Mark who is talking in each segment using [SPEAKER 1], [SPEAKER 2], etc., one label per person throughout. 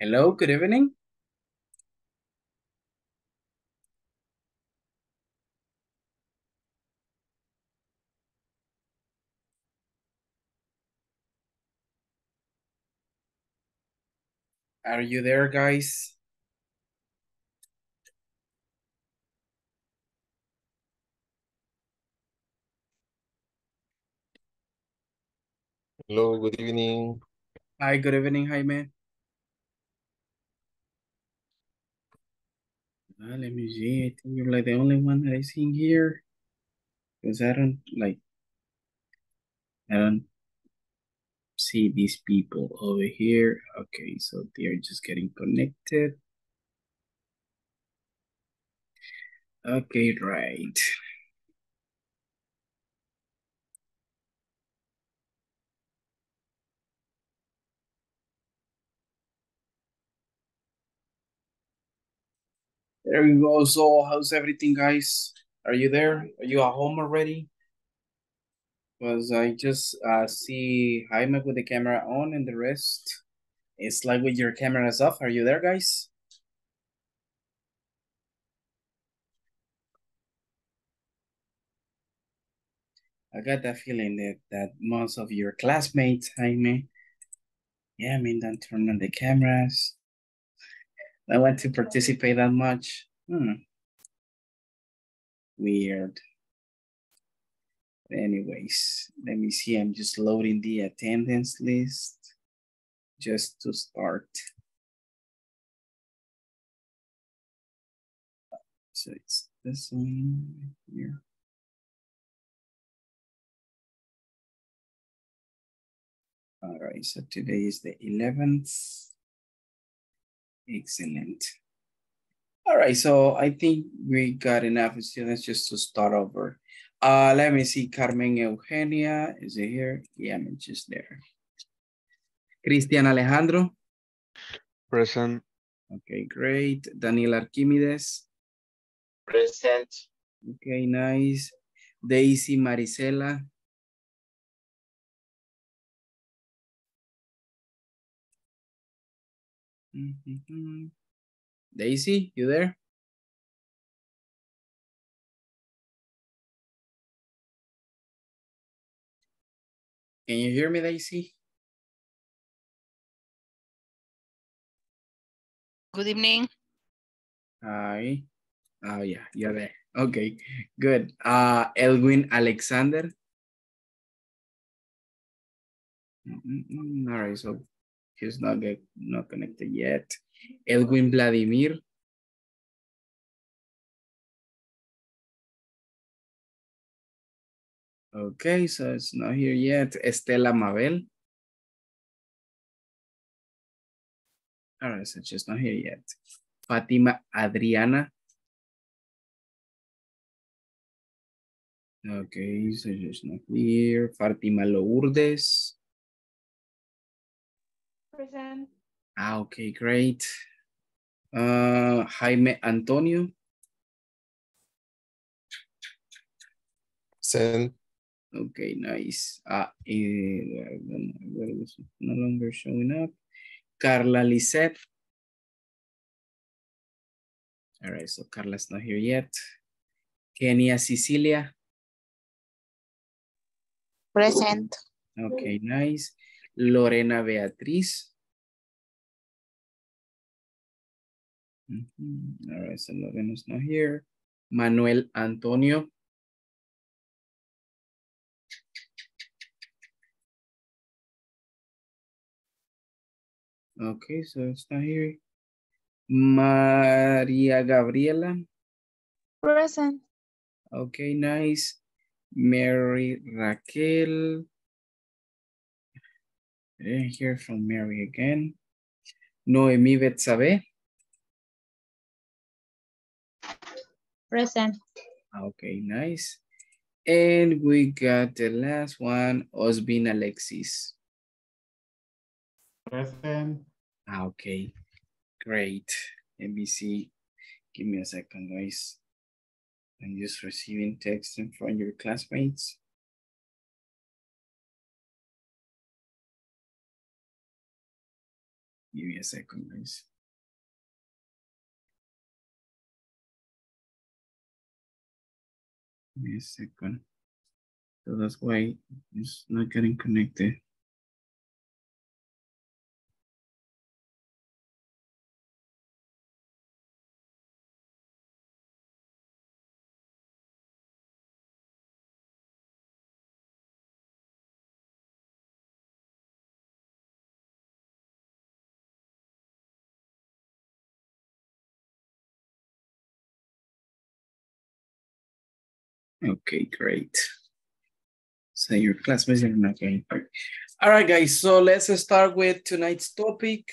[SPEAKER 1] Hello, good evening. Are you there, guys?
[SPEAKER 2] Hello, good evening.
[SPEAKER 1] Hi, good evening, Jaime. Let me see. I think you're like the only one that I see here. Because I don't like, I don't see these people over here. Okay, so they're just getting connected. Okay, right. There we go. So how's everything, guys? Are you there? Are you at home already? Because I just uh, see Jaime with the camera on and the rest. It's like with your cameras off. Are you there, guys? I got that feeling that, that most of your classmates, Jaime, yeah, I mean, don't turn on the cameras. I want to participate that much. Hmm. Weird. Anyways, let me see. I'm just loading the attendance list just to start. So it's this one here. All right, so today is the 11th. Excellent. All right, so I think we got enough students just to start over. Uh, let me see, Carmen Eugenia, is it here? Yeah, I'm just there. Cristian Alejandro.
[SPEAKER 2] Present.
[SPEAKER 1] Okay, great. Daniel Arquimides.
[SPEAKER 3] Present.
[SPEAKER 1] Okay, nice. Daisy Marisela. Daisy, you there? Can you hear me, Daisy?
[SPEAKER 4] Good evening.
[SPEAKER 1] Hi. Oh, yeah, you're there. Okay, good. Uh, Elwin Alexander. Mm -mm, all right, so he's not get, not connected yet. Elwin Vladimir. Okay, so it's not here yet. Estela Mabel. All right, so just not here yet. Fatima Adriana. Okay, so just not here. Fatima Lourdes.
[SPEAKER 5] Present.
[SPEAKER 1] Ah, okay, great. Uh, Jaime Antonio.
[SPEAKER 2] Present.
[SPEAKER 1] Okay, nice. Ah, eh, no longer showing up. Carla Lisette. All right, so Carla's not here yet. Kenia Cecilia.
[SPEAKER 5] Present.
[SPEAKER 1] Okay, nice. Lorena Beatriz. Mm -hmm. All right, so Lorena's not here. Manuel Antonio. Okay, so it's not here. Maria Gabriela.
[SPEAKER 5] Present.
[SPEAKER 1] Okay, nice. Mary Raquel. I didn't hear from Mary again. Noemi Betsabe.
[SPEAKER 5] Present.
[SPEAKER 1] Okay, nice. And we got the last one, Osbin Alexis.
[SPEAKER 3] Present.
[SPEAKER 1] Ah, okay, great. Let me see. Give me a second, guys. I'm just receiving text from your classmates. Give me a second, guys. Give me a second. So that's why it's not getting connected. Okay, great. So your classmates are not getting All right, guys. So let's start with tonight's topic.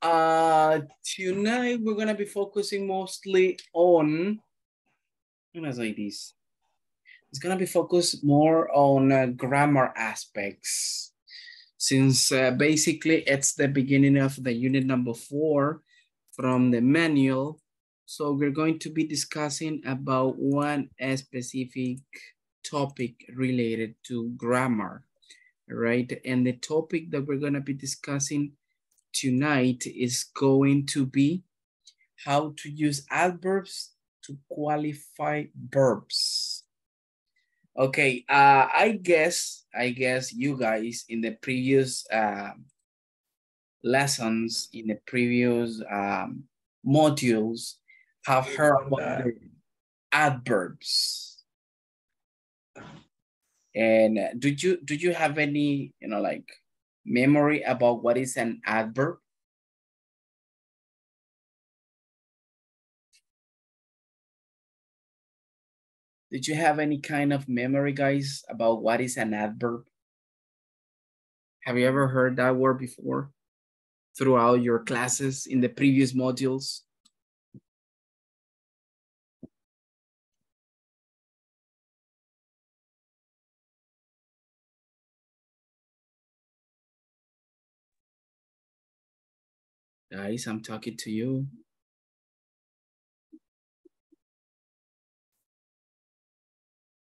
[SPEAKER 1] Uh, tonight we're gonna be focusing mostly on. I'm gonna say this. It's gonna be focused more on uh, grammar aspects, since uh, basically it's the beginning of the unit number four from the manual. So we're going to be discussing about one specific topic related to grammar, right? And the topic that we're gonna be discussing tonight is going to be how to use adverbs to qualify verbs. Okay, uh, I guess, I guess you guys in the previous uh, lessons, in the previous um, modules, have heard about the adverbs. And uh, do you do you have any, you know, like memory about what is an adverb? Did you have any kind of memory, guys, about what is an adverb? Have you ever heard that word before throughout your classes in the previous modules? Guys, I'm talking to you.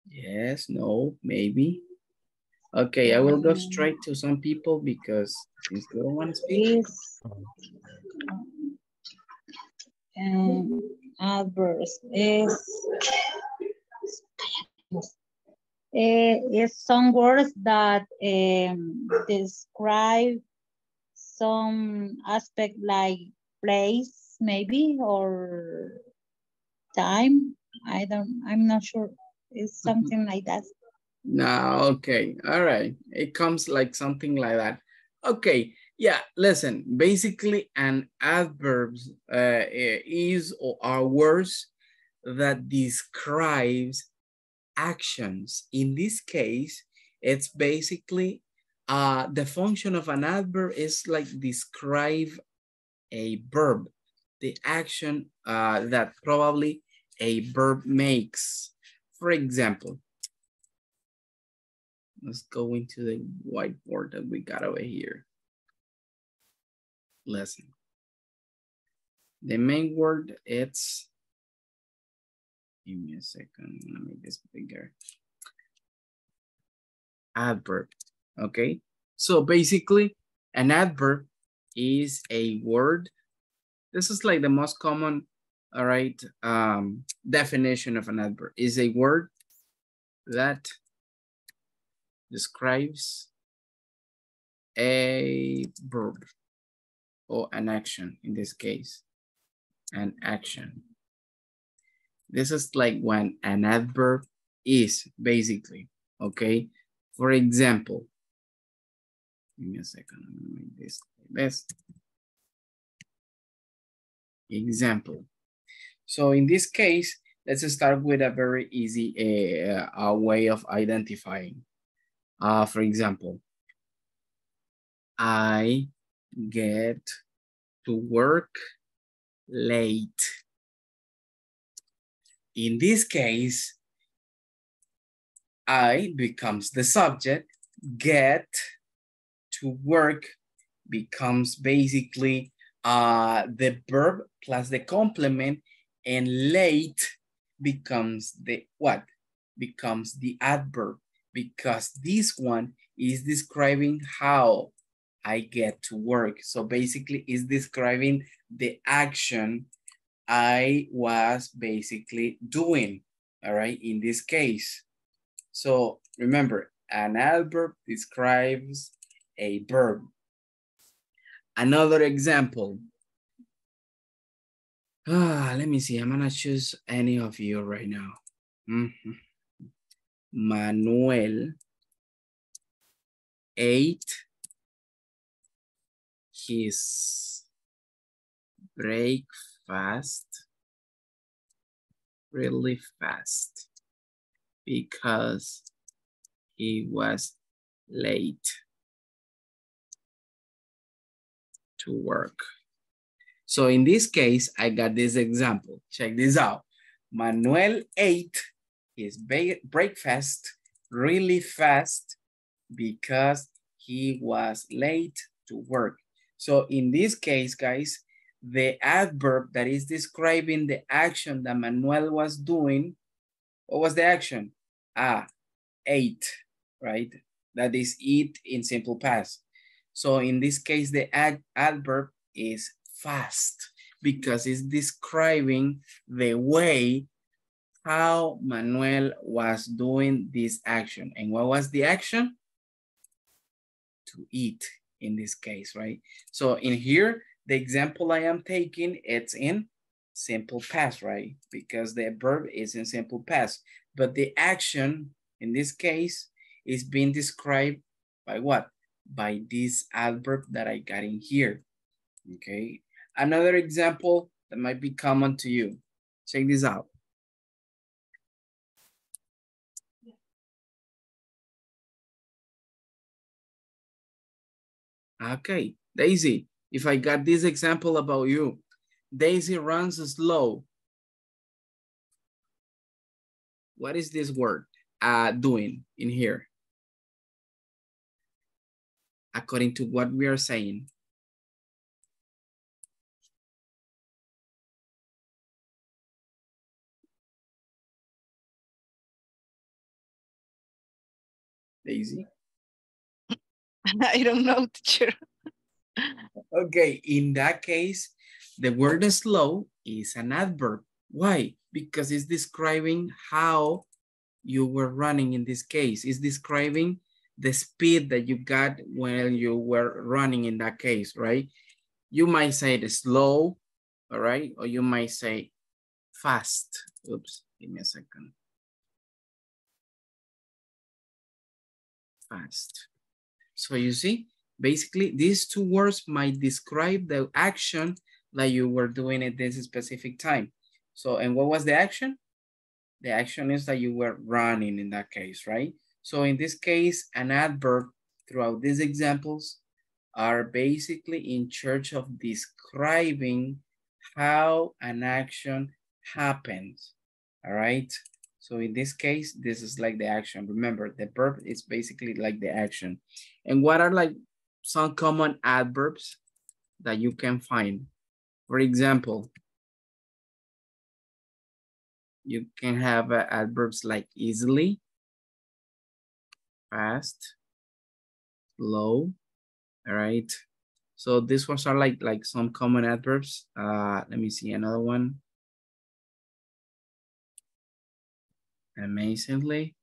[SPEAKER 1] Yes, no, maybe. Okay, I will go straight to some people because since they don't want to speak.
[SPEAKER 4] is um, adverse is eh, is some words that um, describe some aspect like place maybe or time. I don't i'm not sure. It's something like that.
[SPEAKER 1] No, okay, all right. It comes like something like that. Okay, yeah, listen, basically an adverb uh, is or are words that describes actions. In this case, it's basically uh, the function of an adverb is like describe a verb, the action uh, that probably a verb makes. For example, let's go into the whiteboard that we got over here. Lesson. The main word it's, give me a second, let me make this bigger. Adverb, okay? So basically an adverb is a word. This is like the most common, all right, um, definition of an adverb is a word that describes a verb or an action in this case, an action. This is like when an adverb is basically, okay? For example, give me a second, let me make this like this. Example. So in this case, let's start with a very easy uh, uh, way of identifying. Uh, for example, I get to work late. In this case, I becomes the subject, get to work becomes basically uh, the verb plus the complement and late becomes the what? Becomes the adverb because this one is describing how, I get to work. So basically it's describing the action I was basically doing, all right, in this case. So remember, an adverb describes a verb. Another example. Ah, let me see, I'm gonna choose any of you right now. Mhm. Manuel ate his breakfast really fast because he was late to work. So in this case, I got this example. Check this out. Manuel ate his breakfast really fast because he was late to work. So in this case, guys, the adverb that is describing the action that Manuel was doing, what was the action? Ah, ate, right? That is eat in simple past. So in this case, the ad adverb is fast because it's describing the way how Manuel was doing this action. And what was the action? To eat in this case, right? So in here, the example I am taking, it's in simple past, right? Because the verb is in simple past. But the action in this case is being described by what? By this adverb that I got in here, okay? Another example that might be common to you. Check this out. Okay, Daisy, if I got this example about you, Daisy runs slow. What is this word uh, doing in here? According to what we are saying. Daisy?
[SPEAKER 5] I don't know, teacher.
[SPEAKER 1] Okay, in that case, the word slow is an adverb. Why? Because it's describing how you were running in this case. It's describing the speed that you got when you were running in that case, right? You might say the slow, all right? Or you might say fast. Oops, give me a second. Fast. So you see, basically these two words might describe the action that you were doing at this specific time. So, and what was the action? The action is that you were running in that case, right? So in this case, an adverb throughout these examples are basically in charge of describing how an action happens, all right? So in this case, this is like the action. Remember, the verb is basically like the action. And what are like some common adverbs that you can find? For example, you can have uh, adverbs like easily, fast, slow, all right? So these ones are like, like some common adverbs. Uh, let me see another one. Amazingly,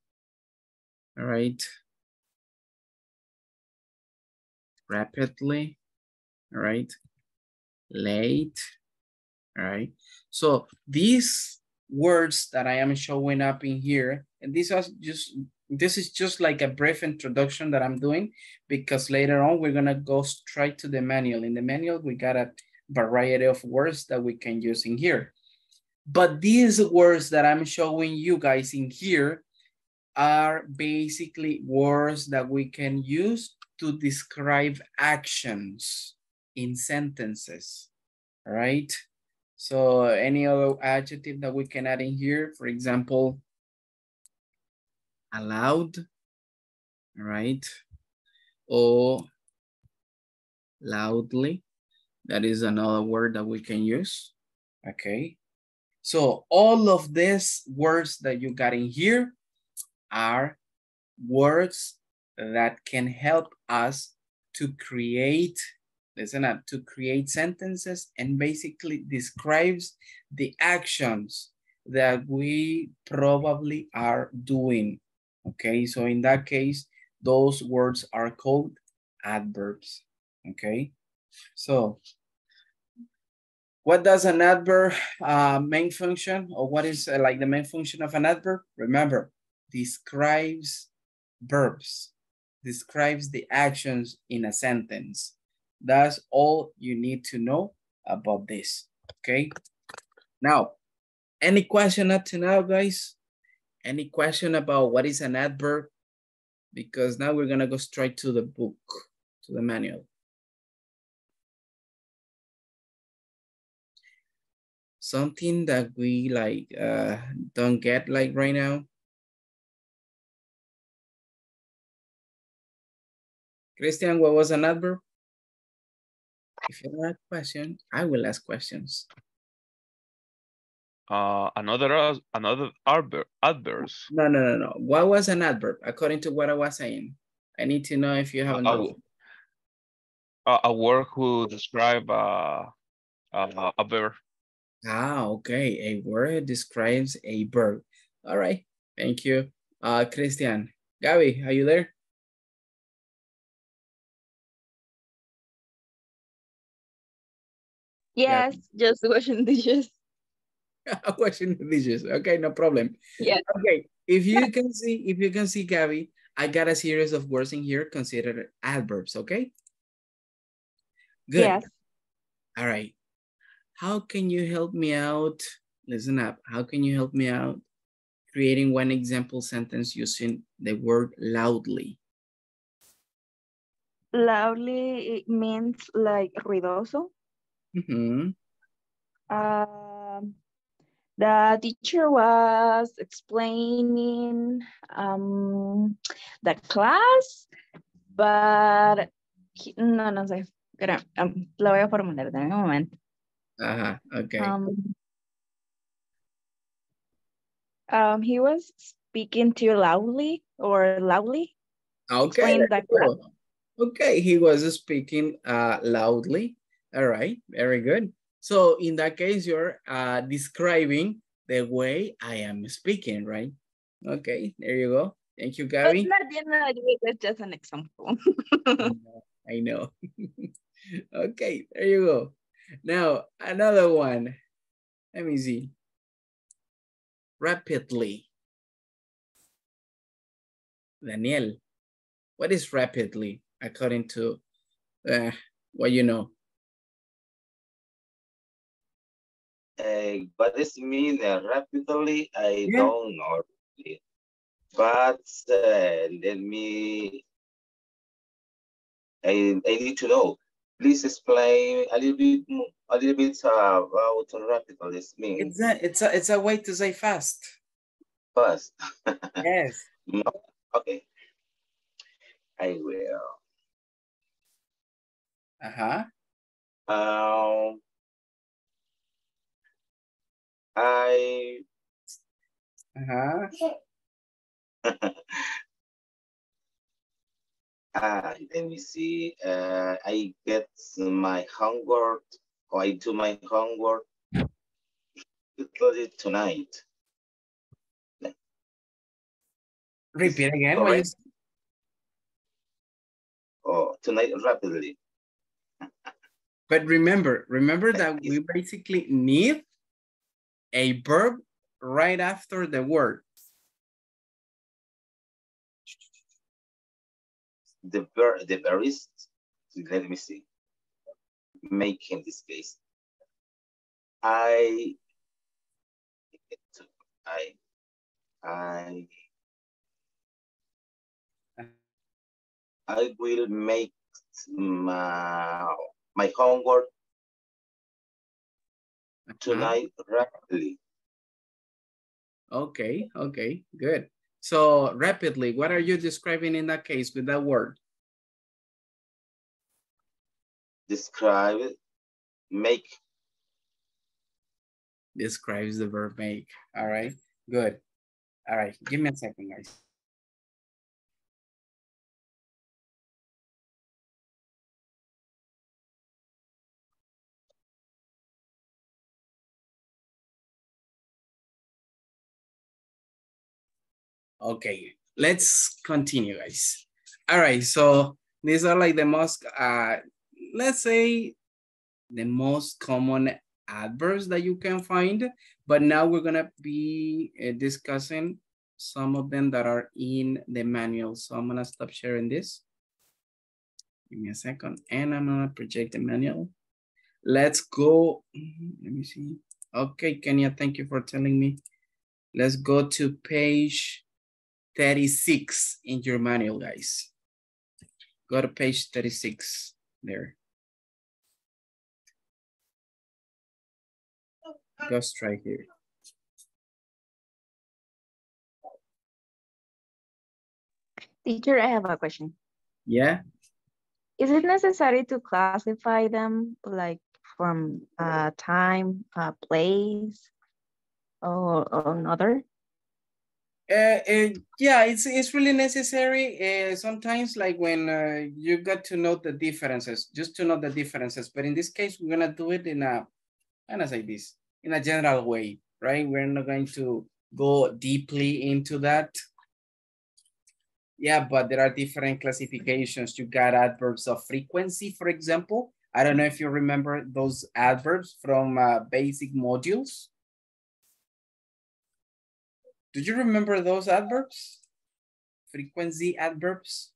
[SPEAKER 1] all right? Rapidly, all right? Late, all right? So these words that I am showing up in here, and these are just, this is just like a brief introduction that I'm doing because later on we're gonna go straight to the manual. In the manual, we got a variety of words that we can use in here. But these words that I'm showing you guys in here are basically words that we can use to describe actions in sentences, right? So any other adjective that we can add in here, for example, aloud, right? Or loudly, that is another word that we can use, okay? So all of these words that you got in here are words that can help us to create, listen up, to create sentences and basically describes the actions that we probably are doing. Okay, so in that case, those words are called adverbs. Okay, so what does an adverb uh, main function or what is uh, like the main function of an adverb? Remember, describes verbs, describes the actions in a sentence. That's all you need to know about this, okay? Now, any question up to now, guys? Any question about what is an adverb? Because now we're gonna go straight to the book, to the manual. Something that we like uh, don't get like right now. Cristian, what was an adverb? If you have a question, I will ask questions.
[SPEAKER 2] Uh, another, as- another adverb, adverbs.
[SPEAKER 1] No, no, no, no. What was an adverb according to what I was saying? I need to know if you have a
[SPEAKER 2] A- A, a word who describe uh, uh, a verb.
[SPEAKER 1] Ah, okay. A word describes a verb. All right. Thank you. Uh, Cristian. Gabby, are you there? Yeah.
[SPEAKER 5] Yes, just washing dishes.
[SPEAKER 1] Washing the dishes. Okay, no problem.
[SPEAKER 5] Yeah.
[SPEAKER 1] Okay, if you can see, if you can see, Gabby, I got a series of words in here considered adverbs, okay? Good.
[SPEAKER 5] Yes.
[SPEAKER 1] All right. How can you help me out? Listen up. How can you help me out creating one example sentence using the word loudly?
[SPEAKER 6] Loudly it means like ruidoso.
[SPEAKER 1] Mm-hmm.
[SPEAKER 6] Um, the teacher was explaining um, the class, but he- no, no sé. Espera, um, lo voy a formular, dame un momento.
[SPEAKER 1] Uh-huh. Okay.
[SPEAKER 6] Um, um, he was speaking too loudly or loudly.
[SPEAKER 1] okay.
[SPEAKER 6] that
[SPEAKER 1] you go. Okay, he was speaking uh, loudly. All right, very good. So in that case, you're uh, describing the way I am speaking, right? Okay, there you go. Thank you,
[SPEAKER 6] It's
[SPEAKER 1] Gabby.
[SPEAKER 6] not yet, not yet, it's just an example.
[SPEAKER 1] I know. okay, there you go. Now, another one. Let me see. Rapidly. Daniel, what is rapidly according to uh, what you know?
[SPEAKER 3] Uh, what does mean uh, rapidly? I
[SPEAKER 1] Yeah.
[SPEAKER 3] don't know. But uh, let me, I, I need to know. Please explain a little bit, a little bit uh, about rapidly. Means
[SPEAKER 1] It's a, it's a, it's a way to say fast.
[SPEAKER 3] fast.
[SPEAKER 1] Yes.
[SPEAKER 3] Okay. I will.
[SPEAKER 1] Uh-huh.
[SPEAKER 3] Um, I
[SPEAKER 1] Uh-huh.
[SPEAKER 3] Ah, let me see. Uh, I get my homework, or I do my homework it tonight.
[SPEAKER 1] Repeat again.
[SPEAKER 3] Correct. tonight rapidly.
[SPEAKER 1] But remember, remember that we basically need a verb right after the word.
[SPEAKER 3] The ver the verb is, let me see. Make in this case. I, I, I, I will make my, my homework
[SPEAKER 1] Uh-huh.
[SPEAKER 3] tonight rapidly.
[SPEAKER 1] Okay, okay, good. So rapidly, what are you describing in that case with that word?
[SPEAKER 3] Describe it, make
[SPEAKER 1] Describes the verb make. All right, good. All right, give me a second, guys. Okay, let's continue, guys. All right, so these are like the most, uh, let's say, the most common adverbs that you can find. But now we're gonna be uh, discussing some of them that are in the manual. So I'm gonna stop sharing this. Give me a second, and I'm gonna project the manual. Let's go, let me see. Okay, Kenia, thank you for telling me. Let's go to page 36 in your manual, guys. Go to page 36 there. Just right here.
[SPEAKER 6] Teacher, I have a question.
[SPEAKER 1] Yeah,
[SPEAKER 6] Is it necessary to classify them like from uh, time, uh, place, or, or another?
[SPEAKER 1] Uh, yeah, it's it's really necessary. Uh, sometimes, like when uh, you got to know the differences, just to know the differences. But in this case, we're gonna do it in a, kind of like this, in a general way, right? We're not going to go deeply into that. Yeah, but there are different classifications. You got adverbs of frequency, for example. I don't know if you remember those adverbs from uh, basic modules. Do you remember those adverbs? Frequency adverbs?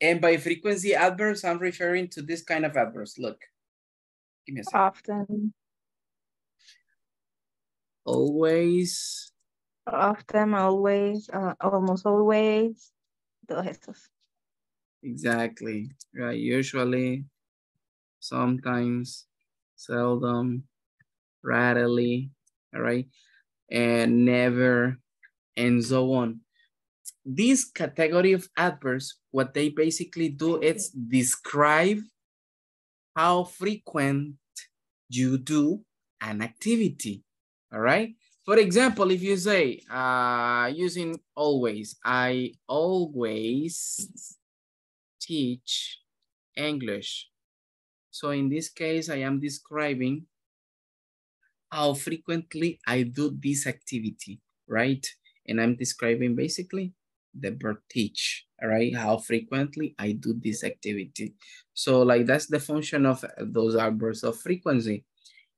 [SPEAKER 1] And by frequency adverbs, I'm referring to this kind of adverbs. Look, give me a second.
[SPEAKER 6] Often,
[SPEAKER 1] Always,
[SPEAKER 6] often, always, uh, almost always. Todos
[SPEAKER 1] exactly. Right, usually, sometimes, seldom, rarely, all right? And never, and so on. This category of adverbs, what they basically do is describe how frequent you do an activity, all right? For example, if you say, uh, using always, I always teach English. So in this case, I am describing how frequently I do this activity, right? And I'm describing basically the verb teach, all right? How frequently I do this activity. So like that's the function of those adverbs of frequency.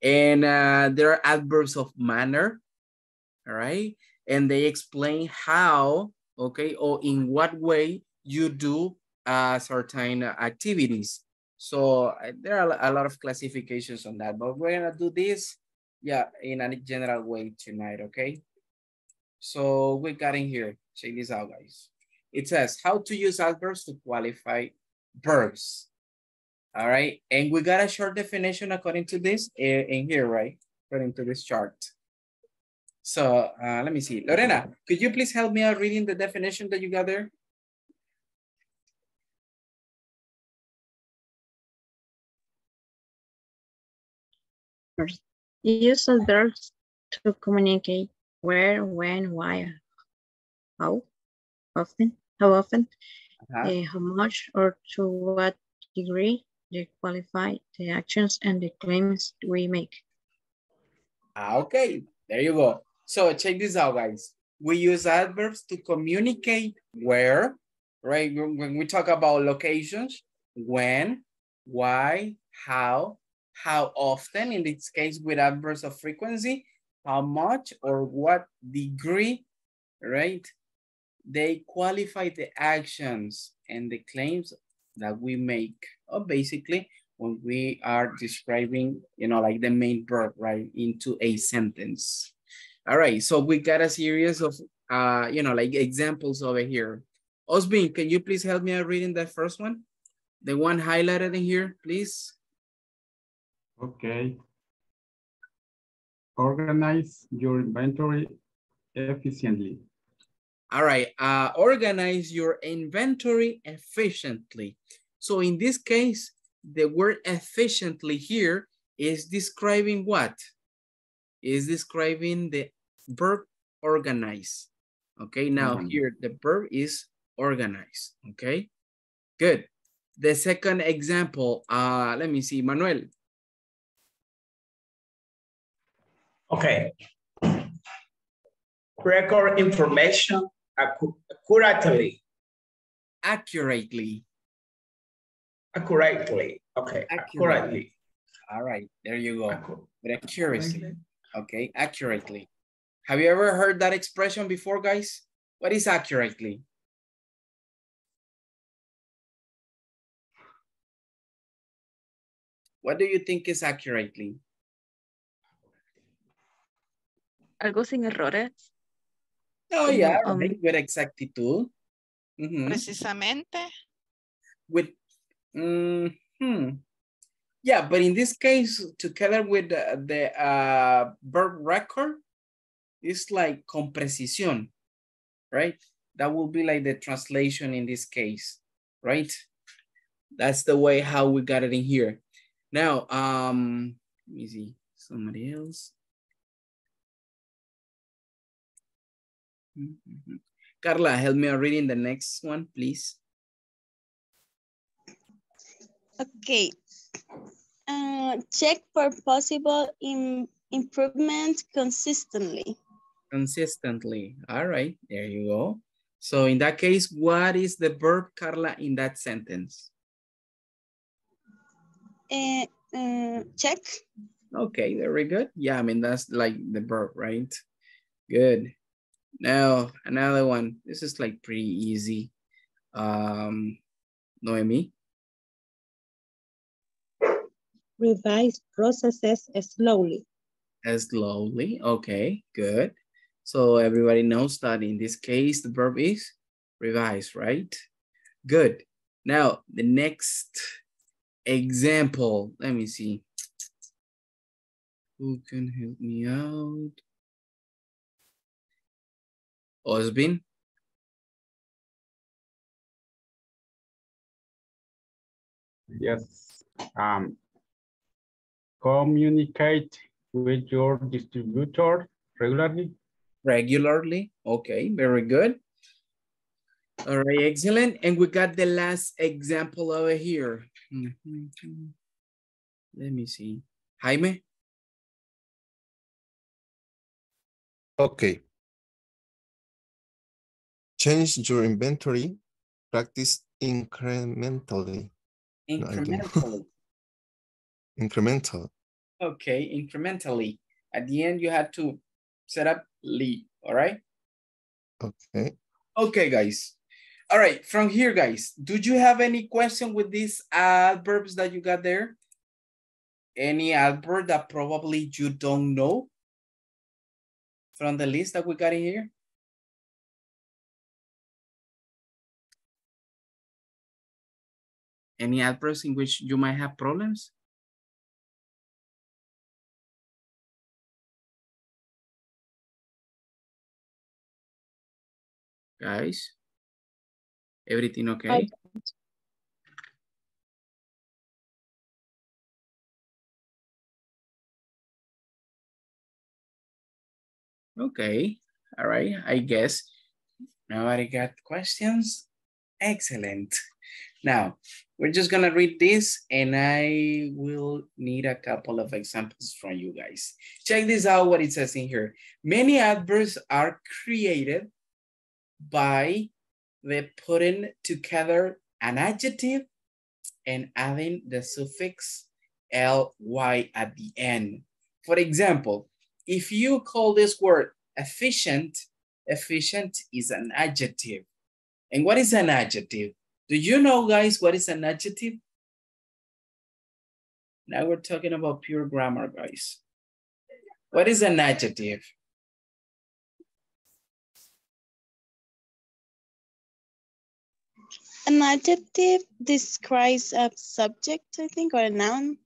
[SPEAKER 1] And uh, there are adverbs of manner, all right? And they explain how, okay, or in what way you do uh, certain activities. So uh, there are a lot of classifications on that, but we're gonna do this, yeah, in a general way tonight, okay? So we got in here, check this out, guys. It says how to use adverbs to qualify verbs. All right, and we got a short definition according to this in, in here, right? According to this chart. So uh, let me see. Lorena, could you please help me out reading the definition that you got there?
[SPEAKER 7] Use adverbs to communicate where, when, why, how often, how often,
[SPEAKER 1] Uh-huh.
[SPEAKER 7] eh, how much, or to what degree they qualify the actions and the claims we make.
[SPEAKER 1] Ah, okay, there you go. So check this out, guys. We use adverbs to communicate where, right? When we talk about locations, when, why, how, how often, in this case with adverbs of frequency, how much or what degree, right? They qualify the actions and the claims that we make, or basically when we are describing, you know, like the main verb, right, into a sentence. All right, so we got a series of, uh, you know, like examples over here. Osbin, can you please help me out reading that first one? The one highlighted in here, please.
[SPEAKER 8] Okay. Organize your inventory efficiently.
[SPEAKER 1] All right, uh, organize your inventory efficiently. So in this case, the word efficiently here is describing what? Is describing the verb organize. Okay, now
[SPEAKER 8] Mhm.
[SPEAKER 1] here the verb is organize. Okay, good. The second example, uh, let me see, Manuel.
[SPEAKER 9] Okay. Record information accurately,
[SPEAKER 1] Accurately.
[SPEAKER 9] accurately. Okay, accurately.
[SPEAKER 1] All right, there you go.
[SPEAKER 9] Accu-
[SPEAKER 1] With accuracy. Okay, accurately. Have you ever heard that expression before, guys? What is accurately? What do you think is accurately?
[SPEAKER 6] Algo sin errores.
[SPEAKER 1] Oh,
[SPEAKER 6] Como,
[SPEAKER 1] yeah,
[SPEAKER 6] um,
[SPEAKER 1] right, with exactitud. Mhm.
[SPEAKER 5] Precisamente.
[SPEAKER 1] With, mhm. Yeah, but in this case, together with the, the uh, verb record, it's like con precisión, right? That will be like the translation in this case, right? That's the way how we got it in here. Now, um, let me see, somebody else. Mhm. Carla, help me reading the next one, please.
[SPEAKER 10] Okay. Uh, check for possible im- improvement consistently.
[SPEAKER 1] Consistently. All right, there you go. So in that case, what is the verb, Carla, in that sentence?
[SPEAKER 10] Uh, uh, check.
[SPEAKER 1] Okay, very good. Yeah, I mean, that's like the verb, right? Good. Now, another one. This is like pretty easy. Um, Noemi,
[SPEAKER 4] Revise processes slowly.
[SPEAKER 1] slowly. Okay, good. So everybody knows that in this case, the verb is revise, right? Good. Now, the next example, let me see. Who can help me out? Osbin?
[SPEAKER 8] Yes. Um, communicate with your distributor regularly.
[SPEAKER 1] regularly. Okay, very good. All right, excellent. And we got the last example over here. Mhm. Let me see. Jaime?
[SPEAKER 11] Okay. Change your inventory. Practice incrementally. No, I don't know.
[SPEAKER 1] Incrementally.
[SPEAKER 11] Incremental.
[SPEAKER 1] Okay, incrementally. At the end, you had to set up lead, all right?
[SPEAKER 11] Okay.
[SPEAKER 1] Okay, guys. All right, from here, guys, do you have any question with these adverbs that you got there? Any adverb that probably you don't know from the list that we got in here? Any adverbs in which you might have problems? Guys? Everything okay? Okay, all right, I guess. Nobody got questions? Excellent. Now, we're just gonna read this and I will need a couple of examples from you guys. Check this out what it says in here. Many adverbs are created by the putting together an adjective and adding the suffix ly at the end. For example, if you call this word efficient, efficient is an adjective. And what is an adjective? Do you know, guys, what is an adjective? Now we're talking about pure grammar, guys. What is an adjective?
[SPEAKER 10] An adjective describes a subject, I think, or a noun.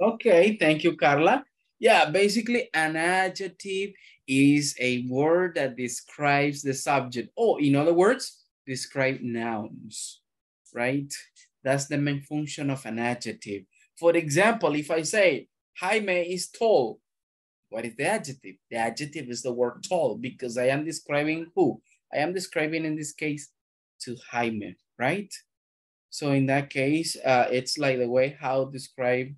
[SPEAKER 1] Okay, thank you, Carla. Yeah, basically an adjective is a word that describes the subject. Oh, in other words, describe nouns, right? That's the main function of an adjective. For example, if I say Jaime is tall, what is the adjective? The adjective is the word tall because I am describing who? I am describing in this case to Jaime, right? So in that case, uh, it's like the way how describe,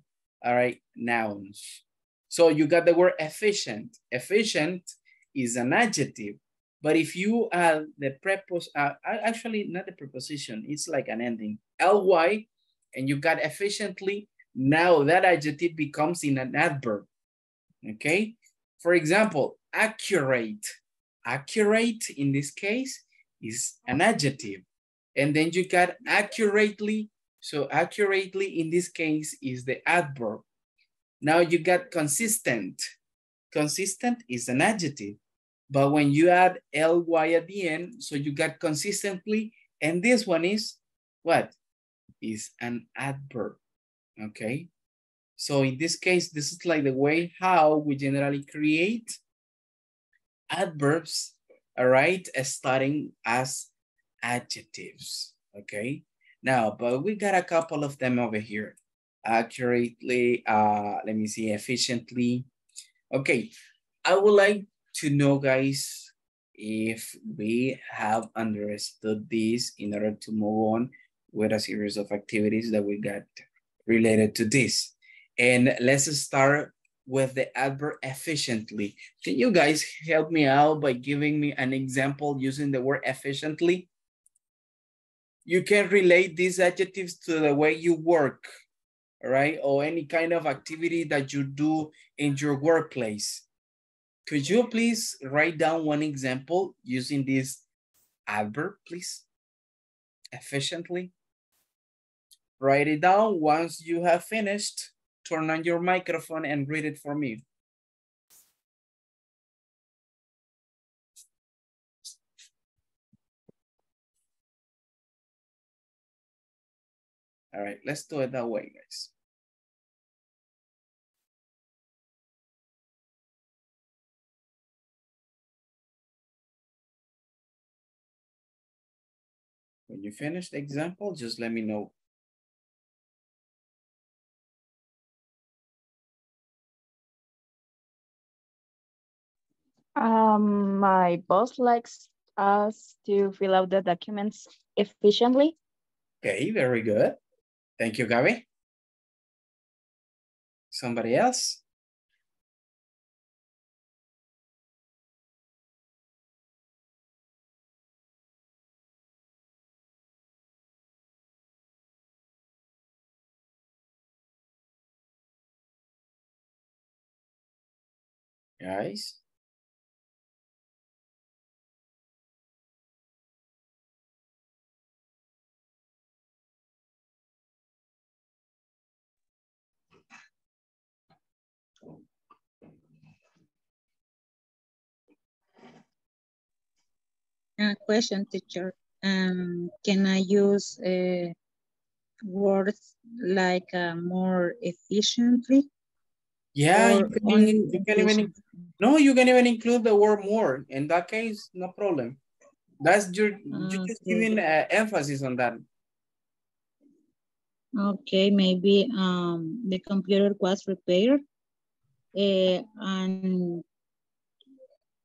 [SPEAKER 1] all right, nouns. So you got the word efficient. Efficient is an adjective. But if you add the prepos, uh, actually not the preposition, it's like an ending, ly, and you got efficiently, now that adjective becomes in an adverb, okay? For example, accurate. Accurate in this case is an adjective. And then you got accurately. So accurately in this case is the adverb. Now you got consistent. Consistent is an adjective. But when you add ly at the end, so you got consistently, and this one is what? Is an adverb, okay? So in this case, this is like the way how we generally create adverbs, all right, starting as adjectives, okay? Now, but we got a couple of them over here. Accurately, uh, let me see, efficiently. Okay, I would like to know, guys, if we have understood this in order to move on with a series of activities that we got related to this. And let's start with the adverb efficiently. Can you guys help me out by giving me an example using the word efficiently? You can relate these adjectives to the way you work, right? Or any kind of activity that you do in your workplace. Could you please write down one example using this adverb, please? Efficiently. Write it down once you have finished. Turn on your microphone and read it for me. All right, let's do it that way, guys. When you finish the example, just let me know.
[SPEAKER 6] Um, my boss likes us to fill out the documents efficiently.
[SPEAKER 1] Okay, very good. Thank you, Gabby. Somebody else? Guys?
[SPEAKER 7] A question, teacher. Um, can I use uh, words like uh, more efficiently?
[SPEAKER 1] Yeah, you can,
[SPEAKER 7] only
[SPEAKER 1] you can even, no, you can even include the word more. In that case, no problem. That's your, you're just
[SPEAKER 7] Okay.
[SPEAKER 1] giving uh, emphasis on that.
[SPEAKER 7] Okay, maybe um, the computer was repaired uh, and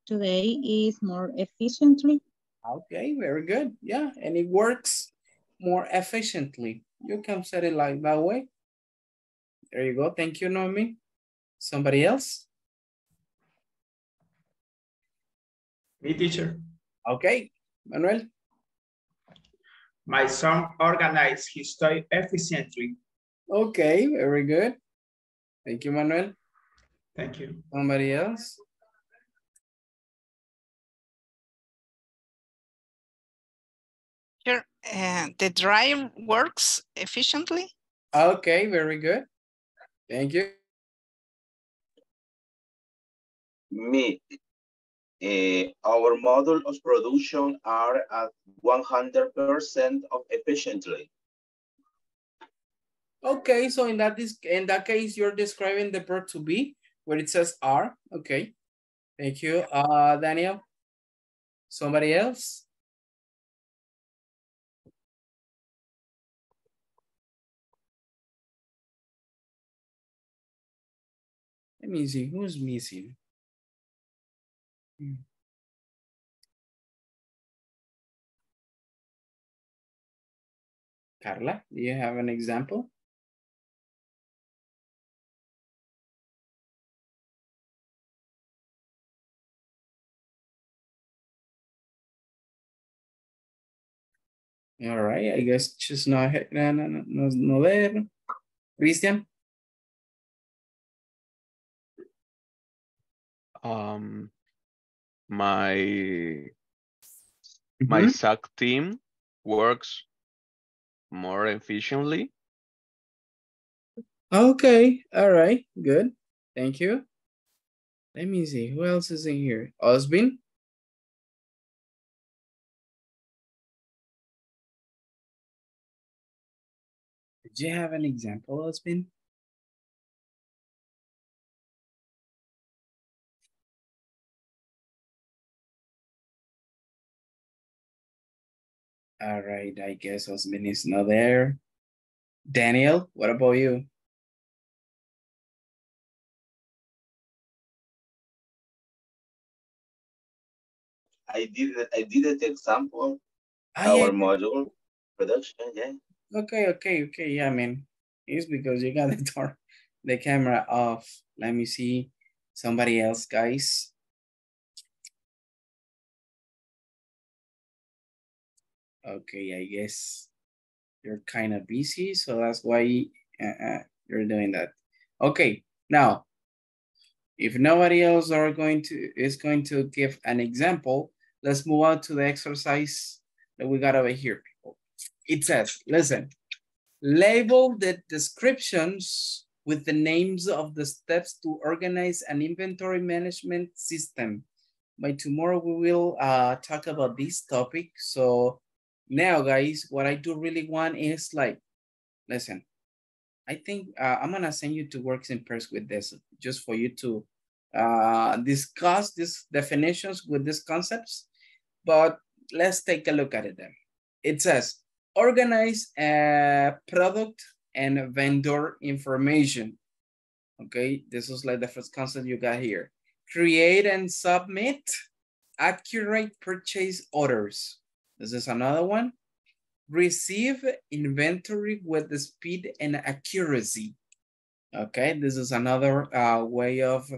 [SPEAKER 7] today is more efficiently.
[SPEAKER 1] Okay, very good. Yeah, and it works more efficiently. You can set it like that way. There you go. Thank you, Noemi. Somebody else?
[SPEAKER 9] Me, teacher.
[SPEAKER 1] Okay, Manuel.
[SPEAKER 9] My son organized his toy efficiently.
[SPEAKER 1] Okay, very good. Thank you, Manuel.
[SPEAKER 9] Thank you.
[SPEAKER 1] Somebody else?
[SPEAKER 5] Sure. Uh, the drive works efficiently.
[SPEAKER 1] Okay, very good. Thank you.
[SPEAKER 3] Me, eh, our model of production are at 100% of efficiently.
[SPEAKER 1] Okay, so in that in that case, you're describing the verb to be where it says are. Okay. Thank you. Uh Daniel. Somebody else? Let me see who's missing. Carla, do you have an example? All right, I guess just no, no, no, no, no there. Cristian?
[SPEAKER 2] Um, my my
[SPEAKER 1] Mhm.
[SPEAKER 2] SAC team works more efficiently.
[SPEAKER 1] Okay, all right, good. Thank you. Let me see, who else is in here? Osbin? Did you have an example, Osbin? All right, I guess Osbin is not there. Daniel, what about you?
[SPEAKER 3] I did I did it example
[SPEAKER 1] Ah, yeah,
[SPEAKER 3] our module production. Yeah.
[SPEAKER 1] Okay, okay, okay. Yeah, man. It's because you got the door, the camera off. Let me see somebody else, guys. Okay, I guess you're kind of busy, so that's why uh, uh, you're doing that. Okay, now, if nobody else are going to is going to give an example, let's move on to the exercise that we got over here, people. It says, listen, label the descriptions with the names of the steps to organize an inventory management system. By tomorrow, we will uh, talk about this topic. So now, guys, what I do really want is like, listen, I think uh, I'm gonna send you to works in person with this, just for you to uh, discuss these definitions with these concepts. But let's take a look at it then. It says, organize a product and vendor information. Okay, this is like the first concept you got here. Create and submit accurate purchase orders. This is another one. Receive inventory with the speed and accuracy. Okay, this is another uh, way of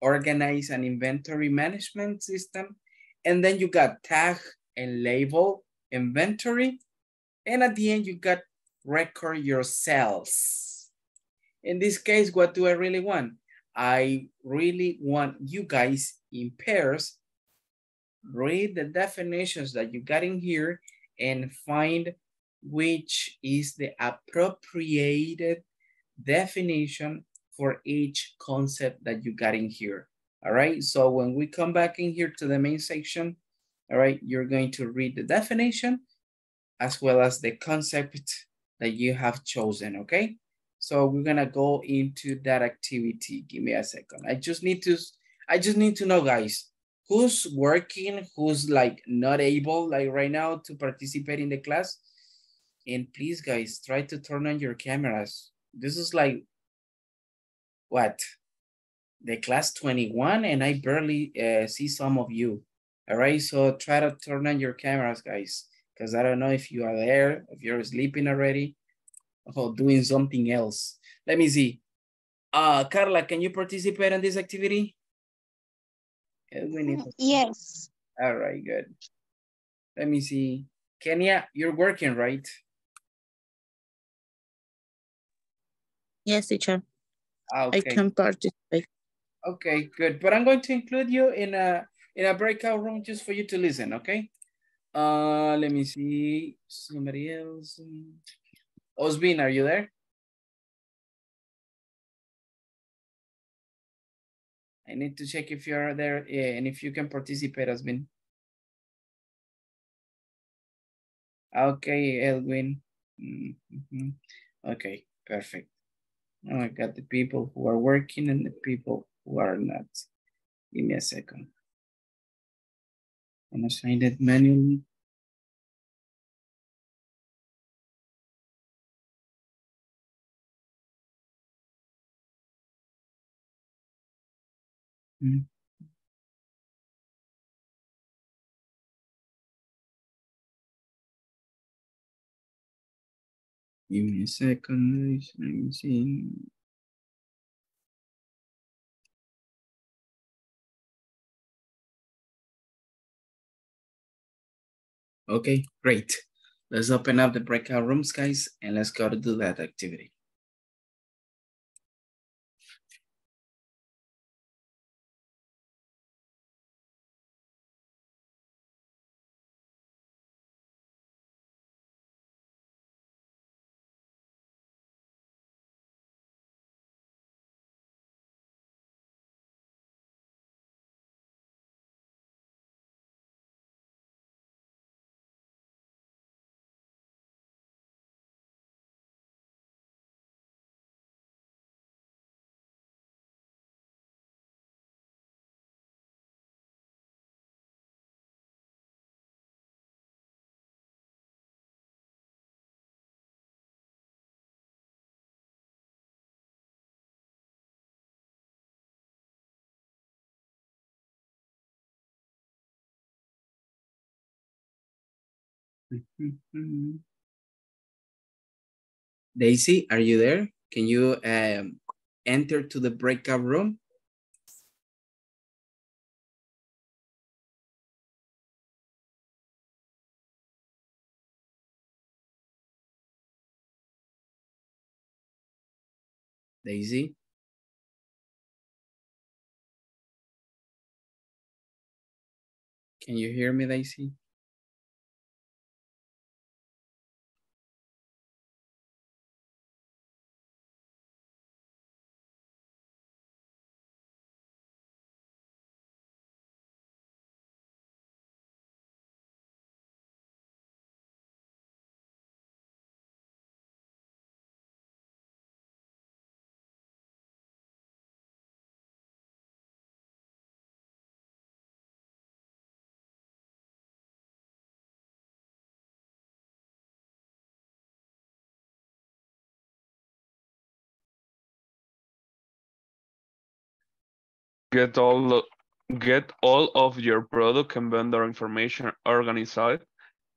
[SPEAKER 1] organize an inventory management system. And then you got tag and label inventory. And at the end, you got record your sales. In this case, what do I really want? I really want you guys in pairs read the definitions that you got in here and find which is the appropriated definition for each concept that you got in here. All right, so when we come back in here to the main section, all right, you're going to read the definition as well as the concept that you have chosen, okay? So we're gonna go into that activity. Give me a second. I just need to, I just need to know, guys, who's working, who's like not able, like right now, to participate in the class. And please, guys, try to turn on your cameras. This is like, what? The class 21, and I barely uh, see some of you. All right, so try to turn on your cameras, guys, because I don't know if you are there, if you're sleeping already, or doing something else. Let me see. Uh, Carla, can you participate in this activity? Edwin is-
[SPEAKER 10] Yes.
[SPEAKER 1] All right, good. Let me see. Kenia, you're working, right?
[SPEAKER 7] Yes, teacher.
[SPEAKER 1] Ah,
[SPEAKER 7] I
[SPEAKER 1] Okay,
[SPEAKER 7] can participate.
[SPEAKER 1] okay, good. But I'm going to include you in a in a breakout room just for you to listen, okay? Uh, let me see. Somebody else. Osbin, are you there? I need to check if you're there yeah, and if you can participate, Osbin. Okay, Elwin. Mm, mhm. Okay, perfect. Now I got the people who are working and the people who are not. Give me a second. I'm gonna sign it manually. Mm. Give me a second. Let me see. Okay, great. Let's open up the breakout rooms, guys, and let's go to do that activity. Daisy, are you there? Can you um, enter to the breakout room? Daisy? Can you hear me, Daisy?
[SPEAKER 2] Get all get all of your product and vendor information organized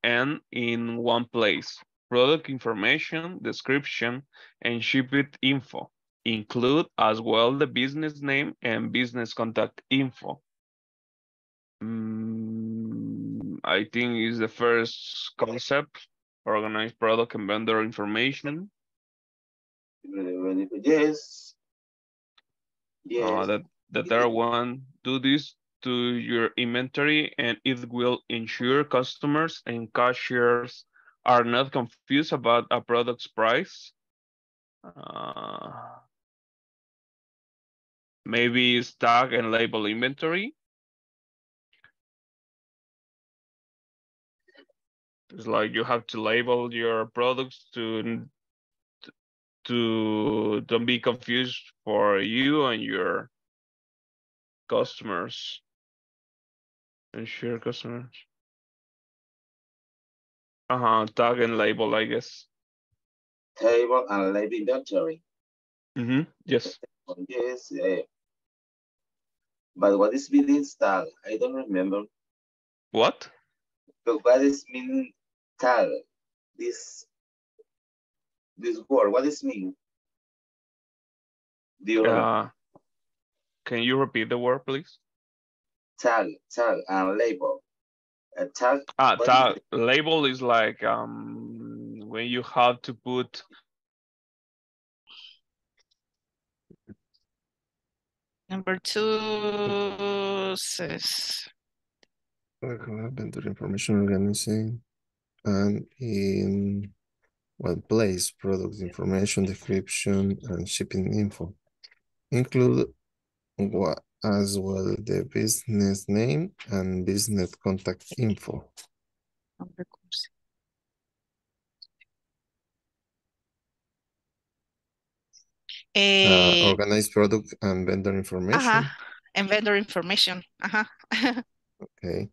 [SPEAKER 2] and in one place. Product information, description, and ship it info. Include as well the business name and business contact info. Mm, I think is the first concept. Organize product and vendor information.
[SPEAKER 3] Yes. Yes.
[SPEAKER 2] Uh, that the third one, do this to your inventory and it will ensure customers and cashiers are not confused about a product's price. Uh, maybe stock and label inventory. It's like you have to label your products to to don't be confused for you and your customers. Ensure customers. Uh-huh, tag and label, I guess.
[SPEAKER 3] Table and label inventory.
[SPEAKER 2] Mm-hmm, yes.
[SPEAKER 3] Yes. Uh, but what is meaning tag? I don't remember.
[SPEAKER 2] What?
[SPEAKER 3] But what is mean tag? This this word, what is mean? Do you
[SPEAKER 2] Uh, can you repeat the word, please?
[SPEAKER 3] tag, tag, and label. A tag.
[SPEAKER 2] Ah, tag
[SPEAKER 3] is
[SPEAKER 2] label is like um when you have to put
[SPEAKER 5] Number two says,
[SPEAKER 11] vendor information organizing and in one place, product information, description, and shipping info. Include what as well the business name and business contact info. Uh,
[SPEAKER 5] eh,
[SPEAKER 11] organize product and vendor information.
[SPEAKER 5] ajá, and vendor information, ajá.
[SPEAKER 11] Okay.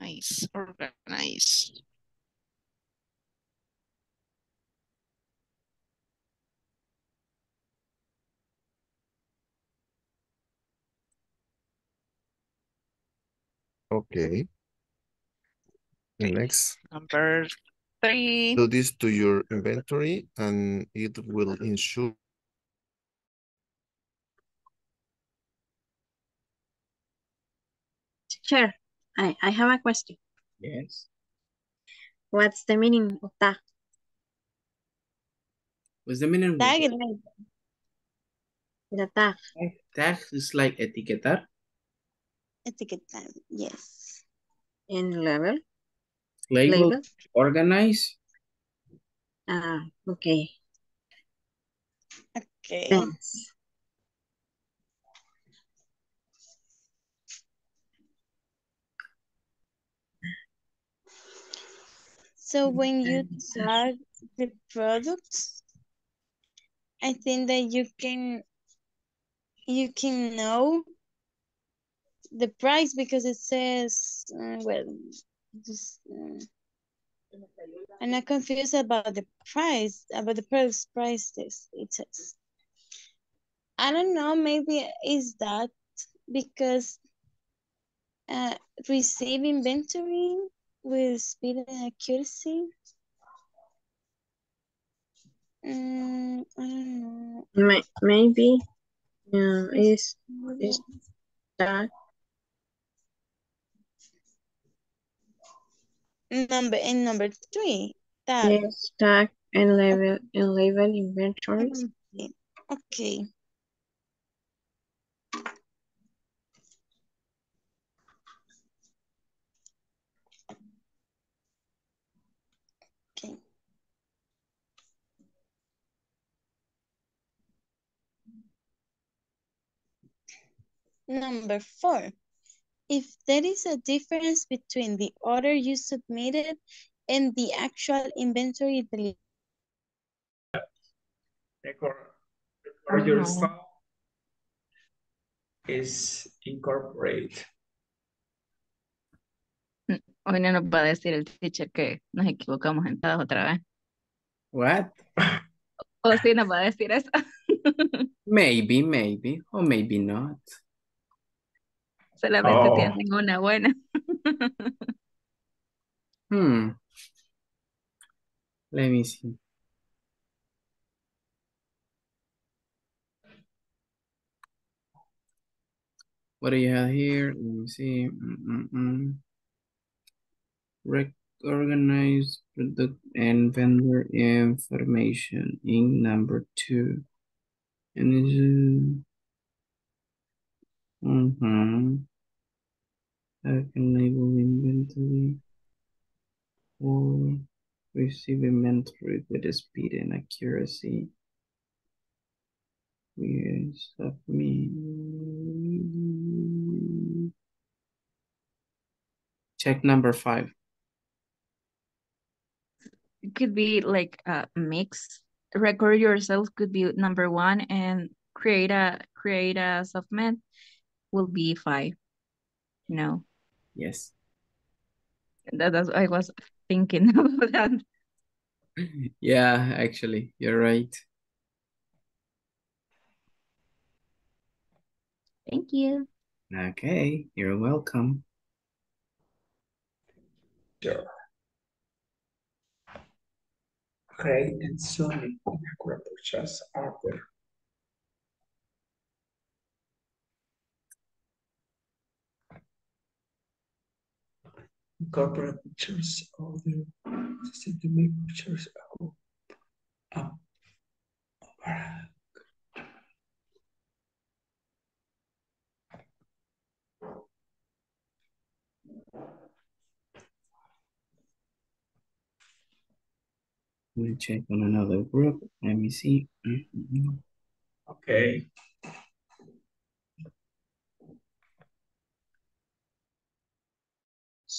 [SPEAKER 5] Nice, organized.
[SPEAKER 11] Okay. okay. Next.
[SPEAKER 5] Number three.
[SPEAKER 11] Do this to your inventory and it will ensure
[SPEAKER 12] Sure. I, I have a question.
[SPEAKER 1] Yes.
[SPEAKER 12] What's the meaning of tag?
[SPEAKER 1] What's the meaning? of
[SPEAKER 12] Tag,
[SPEAKER 1] what?
[SPEAKER 12] the tag.
[SPEAKER 1] Tag is like etiquetar.
[SPEAKER 10] Etiquetar, yes.
[SPEAKER 12] In level.
[SPEAKER 1] Label,
[SPEAKER 12] Label.
[SPEAKER 1] organize.
[SPEAKER 12] Ah, okay.
[SPEAKER 10] Okay.
[SPEAKER 12] Thanks.
[SPEAKER 10] So when you tag the products, I think that you can you can know the price because it says uh, well just uh, I'm not confused about the price about the price prices it says. I don't know maybe is that because uh, receive inventory with speed and accuracy Mm, I don't know.
[SPEAKER 12] May, maybe uh, is is tag
[SPEAKER 10] Number in number three. That.
[SPEAKER 12] yes tag and label and label inventories.
[SPEAKER 10] Okay. Number four. If there is a difference between the order you submitted and the actual inventory delivered.
[SPEAKER 9] Record, record your
[SPEAKER 6] No.
[SPEAKER 9] stuff is incorporate.
[SPEAKER 6] Hoy no nos va a decir el teacher que nos equivocamos en todas otra vez.
[SPEAKER 1] What?
[SPEAKER 6] O sí nos va a decir eso.
[SPEAKER 1] Maybe, maybe, or maybe not.
[SPEAKER 6] Solamente
[SPEAKER 9] Oh.
[SPEAKER 6] tienen una buena.
[SPEAKER 1] Hmm. Let me see. What do you have here? Let me see. Mm-mm-mm. Rec organize product and vendor information in number two. And is mm-hmm. I can label inventory or receive inventory with the speed and accuracy. Of me. Check number five.
[SPEAKER 6] It could be like a mix. Record yourself could be number one and create a create a submit will be five. No,
[SPEAKER 1] Yes.
[SPEAKER 6] that, that's I was thinking about that.
[SPEAKER 1] Yeah, actually, you're right.
[SPEAKER 6] Thank you.
[SPEAKER 1] Okay, you're welcome.
[SPEAKER 9] Sure. Create and submit accurate purchase order. Incorporate pictures of the system to make pictures of up.
[SPEAKER 1] Let me check on another group. Let me see. Mhm.
[SPEAKER 9] Okay.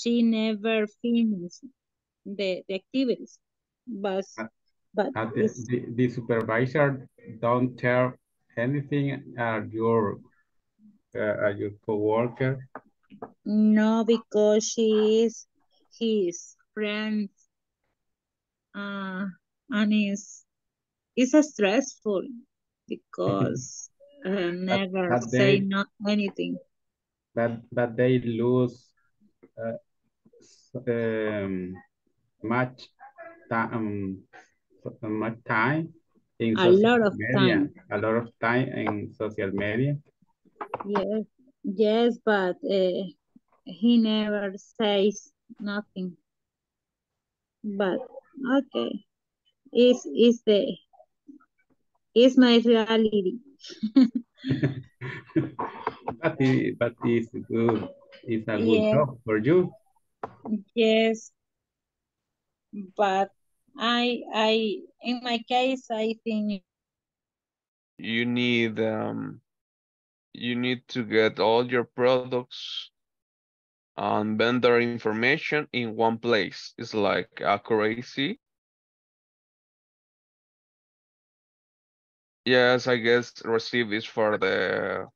[SPEAKER 7] She never finished the, the activities, but, but
[SPEAKER 8] Uh, the, the, the supervisor don't tell anything at your uh, at your coworker.
[SPEAKER 7] no, because she is his friend. Uh, and it's, it's stressful because uh, never
[SPEAKER 8] but
[SPEAKER 7] say
[SPEAKER 8] they-
[SPEAKER 7] not anything.
[SPEAKER 8] But but they lose uh, um, much time much time in
[SPEAKER 7] A lot of
[SPEAKER 8] media.
[SPEAKER 7] time.
[SPEAKER 8] A lot of time in social media.
[SPEAKER 7] Yes, yes, but uh, he never says nothing. But okay, is is the is my reality.
[SPEAKER 8] But it, but it's good. It's a good
[SPEAKER 7] Yeah.
[SPEAKER 8] job for you.
[SPEAKER 7] Yes, but I I in my case I think
[SPEAKER 2] You need um you need to get all your products and vendor information in one place. It's like accuracy. Yes, I guess receive is for the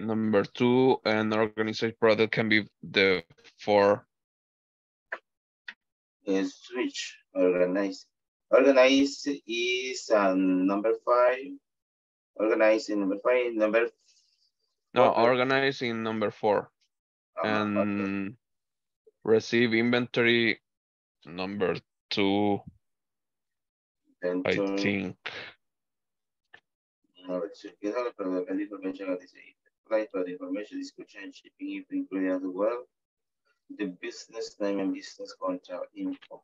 [SPEAKER 2] number two an organized product can be the four.
[SPEAKER 3] is switch organized? Organized is um, number five. Organize in number five. Number
[SPEAKER 2] No,
[SPEAKER 3] Okay.
[SPEAKER 2] organizing number four.
[SPEAKER 3] uh, okay.
[SPEAKER 2] And receive inventory number two, I think.
[SPEAKER 3] No, it's get the information at this age. Apply to the information description and shipping if included as well. The business name and business contact info.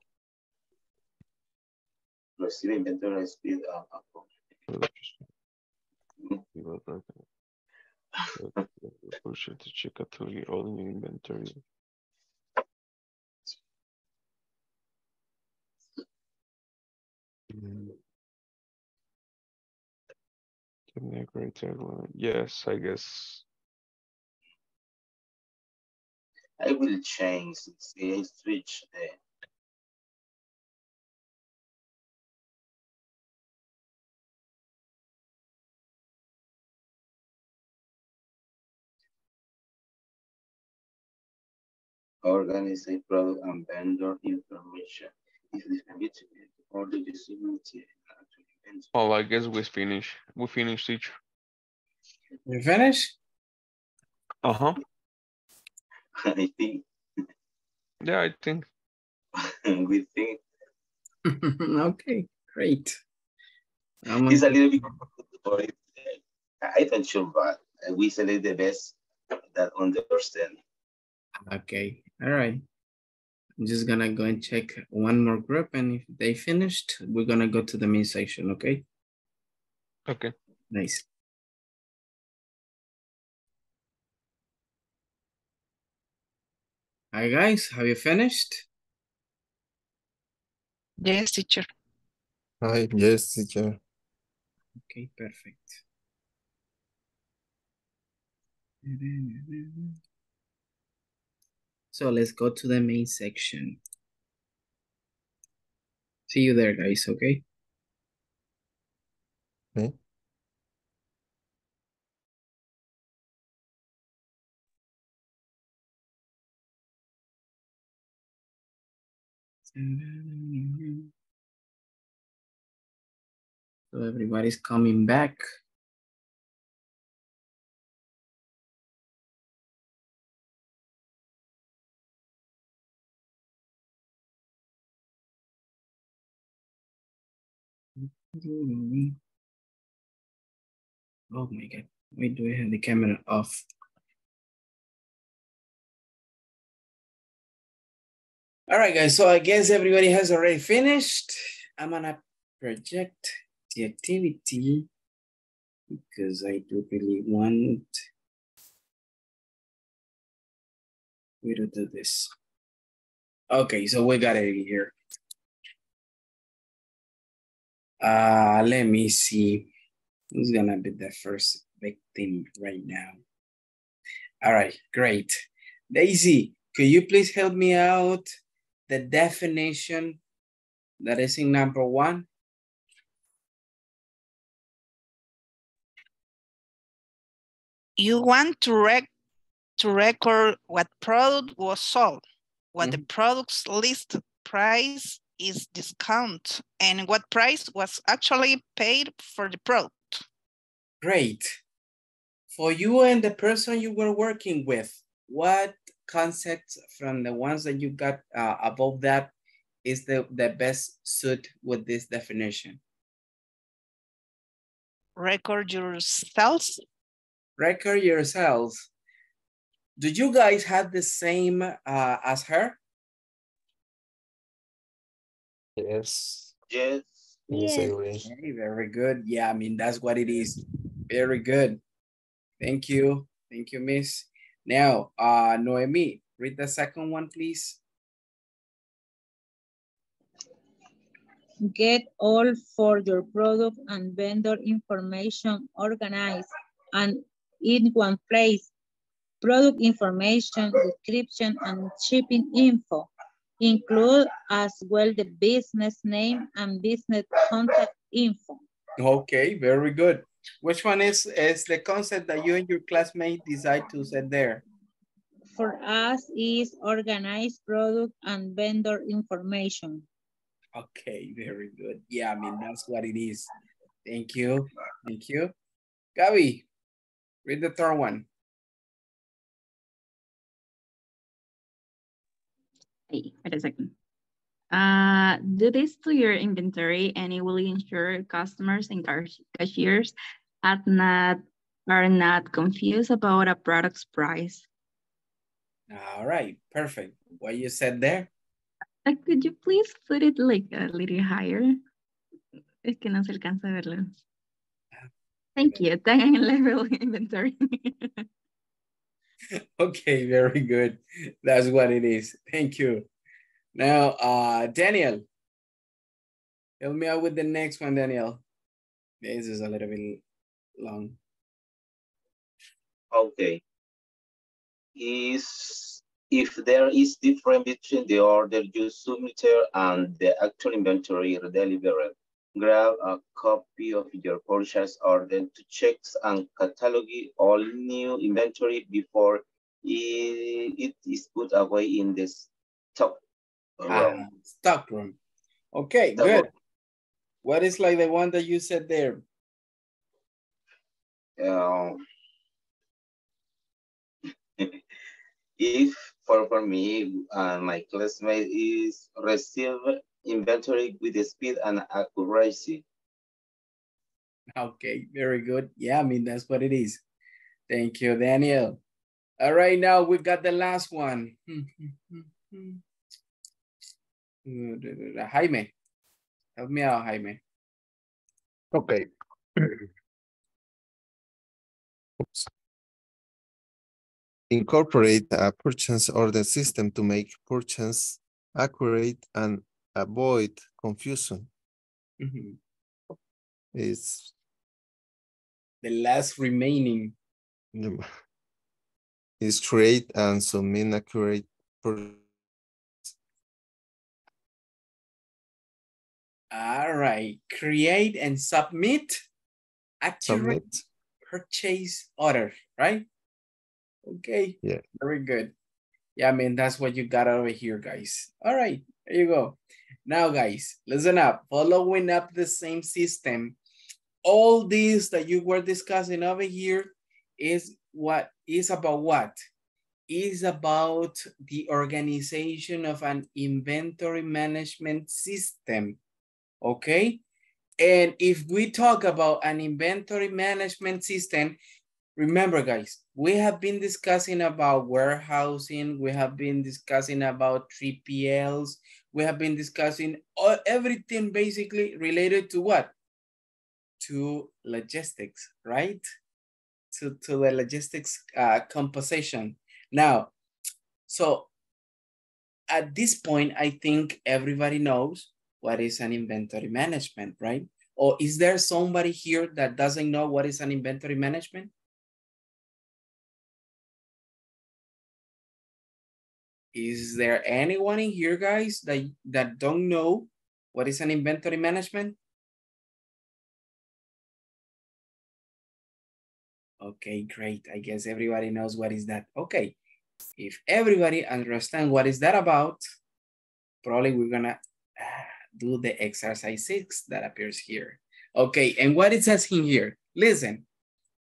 [SPEAKER 3] Receive inventory speed up.
[SPEAKER 2] Push it to check out to all new inventory. Mm. Give great tagline. Yes, I guess.
[SPEAKER 3] I will change, I switch the organize a product and vendor information. If distributed or the distributed.
[SPEAKER 2] Oh, I guess we finish. We finished each.
[SPEAKER 1] We finished?
[SPEAKER 2] Uh-huh.
[SPEAKER 3] I think,
[SPEAKER 2] Yeah, I think.
[SPEAKER 3] we think
[SPEAKER 1] okay, great. I'm
[SPEAKER 3] it's a little bit, but it, uh, I don't sure, but we select the best that understand.
[SPEAKER 1] Okay, all right. I'm just gonna go and check one more group and if they finished, we're gonna go to the main section, okay?
[SPEAKER 2] Okay.
[SPEAKER 1] Nice. Hi, guys, have you finished?
[SPEAKER 5] Yes, teacher.
[SPEAKER 11] Hi, yes, teacher.
[SPEAKER 1] Okay, perfect. So let's go to the main section. See you there, guys, okay?
[SPEAKER 11] Okay.
[SPEAKER 1] So everybody's coming back. Oh my God, why do I have the camera off? All right, guys, so I guess everybody has already finished. I'm gonna project the activity because I do really want we to do this. Okay, so we got it here. Uh, let me see who's gonna be the first victim right now. All right, great. Daisy, could you please help me out? The definition that is in number one.
[SPEAKER 5] You want to rec to record what product was sold, what the product's list price is discount, and what price was actually paid for the product.
[SPEAKER 1] Great. For you and the person you were working with, what concepts from the ones that you got uh, above that is the, the best suit with this definition?
[SPEAKER 5] Record your sales,
[SPEAKER 1] Record your sales. Do you guys have the same uh, as her?
[SPEAKER 11] Yes.
[SPEAKER 3] Yes.
[SPEAKER 11] Yes, I agree.
[SPEAKER 1] Okay, very good. Yeah, I mean, that's what it is. Very good. Thank you. Thank you, miss. Now, uh, Noemi, read the second one, please.
[SPEAKER 7] Get all for your product and vendor information organized and in one place. Product information, description, and shipping info. Include as well the business name and business contact info.
[SPEAKER 1] Okay, very good. Which one is, is the concept that you and your classmate decide to set there?
[SPEAKER 7] For us is organized product and vendor information.
[SPEAKER 1] Okay, very good. Yeah, I mean, that's what it is. Thank you. Thank you. Gabi, read the third one.
[SPEAKER 6] Hey, wait a second. Uh, do this to your inventory and it will ensure customers and cashiers are not, are not confused about a product's price.
[SPEAKER 1] All right, perfect. What you said there?
[SPEAKER 6] Uh, could you please put it like a little higher? Es que no se alcanza a verlo. Thank you. El level inventory.
[SPEAKER 1] Okay, very good. That's what it is. Thank you. Now, uh, Daniel, help me out with the next one, Daniel. This is a little bit long.
[SPEAKER 3] Okay. Is if there is difference between the order you submitted and the actual inventory delivered, grab a copy of your purchase order to check and catalog all new inventory before it, it is put away in the stock
[SPEAKER 1] Ah,
[SPEAKER 3] room.
[SPEAKER 1] stock room. Okay,
[SPEAKER 3] Stock
[SPEAKER 1] good.
[SPEAKER 3] room.
[SPEAKER 1] What is like the one that you said there?
[SPEAKER 3] Um, if for, for me and my classmate is receive inventory with the speed and accuracy.
[SPEAKER 1] Okay, very good. Yeah, I mean, that's what it is. Thank you, Daniel. All right, now we've got the last one. Jaime, help me out, Jaime.
[SPEAKER 11] Okay. Incorporate a purchase order system to make purchase accurate and avoid confusion.
[SPEAKER 1] Mhm.
[SPEAKER 11] Is
[SPEAKER 1] The last remaining.
[SPEAKER 11] is create and submit accurate
[SPEAKER 1] All right, create and submit accurate
[SPEAKER 11] submit.
[SPEAKER 1] purchase order, right? Okay.
[SPEAKER 11] Yeah.
[SPEAKER 1] Very good. Yeah, I mean, that's what you got over here, guys. All right, there you go. Now, guys, listen up. Following up the same system, all this that you were discussing over here is what is about what? Is about the organization of an inventory management system. Okay. And if we talk about an inventory management system, remember guys, we have been discussing about warehousing, we have been discussing about 3PLs, we have been discussing all, everything basically related to what? To logistics, right? To, to the logistics uh, composition. Now, so at this point, I think everybody knows what is an inventory management, right? Or is there somebody here that doesn't know what is an inventory management? Is there anyone in here, guys, that, that don't know what is an inventory management? Okay, great. I guess everybody knows what is that. Okay, if everybody understand what is that about, probably we're gonna ah, do the exercise six that appears here. Okay, and what it says in here, listen,